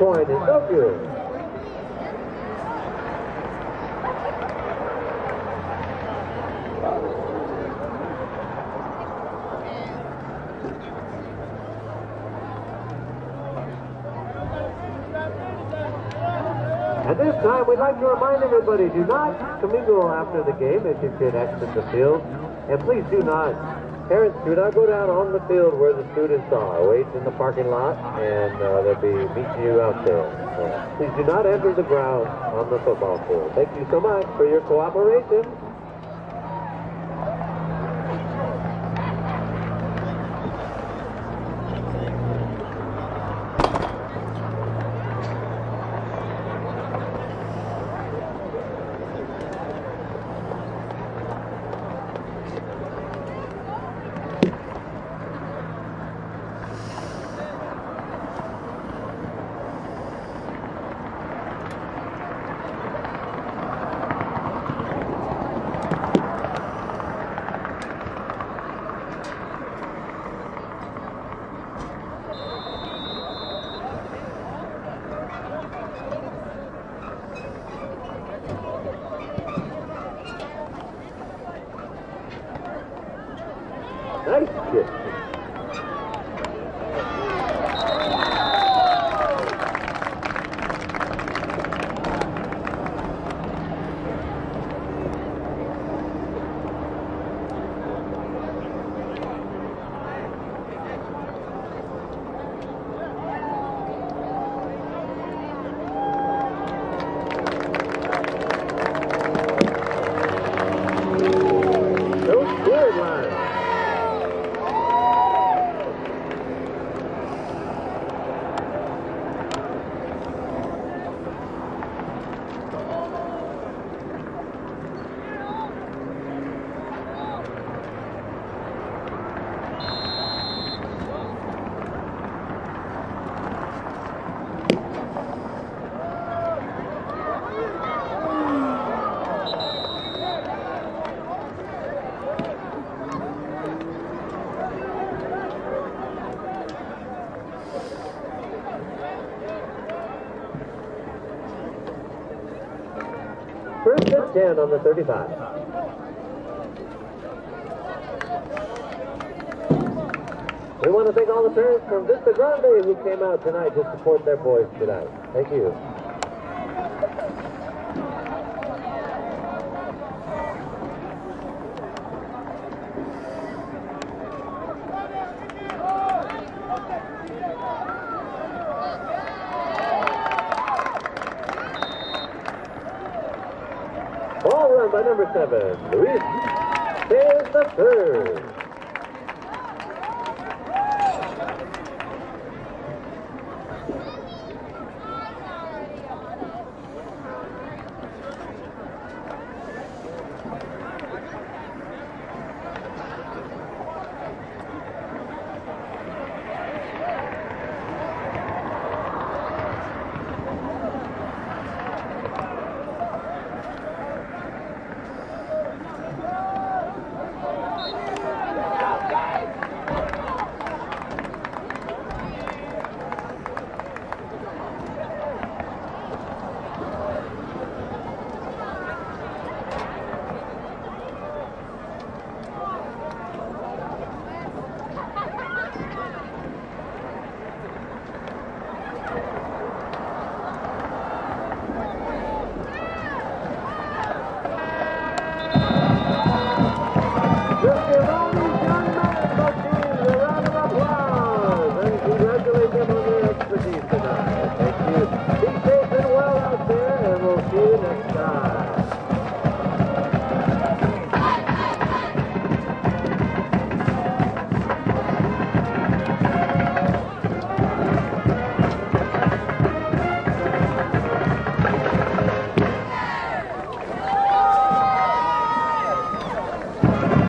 Point good. At this time, we'd like to remind everybody, do not commingle after the game if you can exit the field. And please do not, parents, do not go down on the field where the students are. Wait in the parking lot, and uh, they'll be meeting you out there. So please do not enter the ground on the football field. Thank you so much for your cooperation. First and 10 on the 35. We want to thank all the parents from Vista Grande who came out tonight to support their boys tonight. Thank you. Ball run number seven, Luis. There's the third.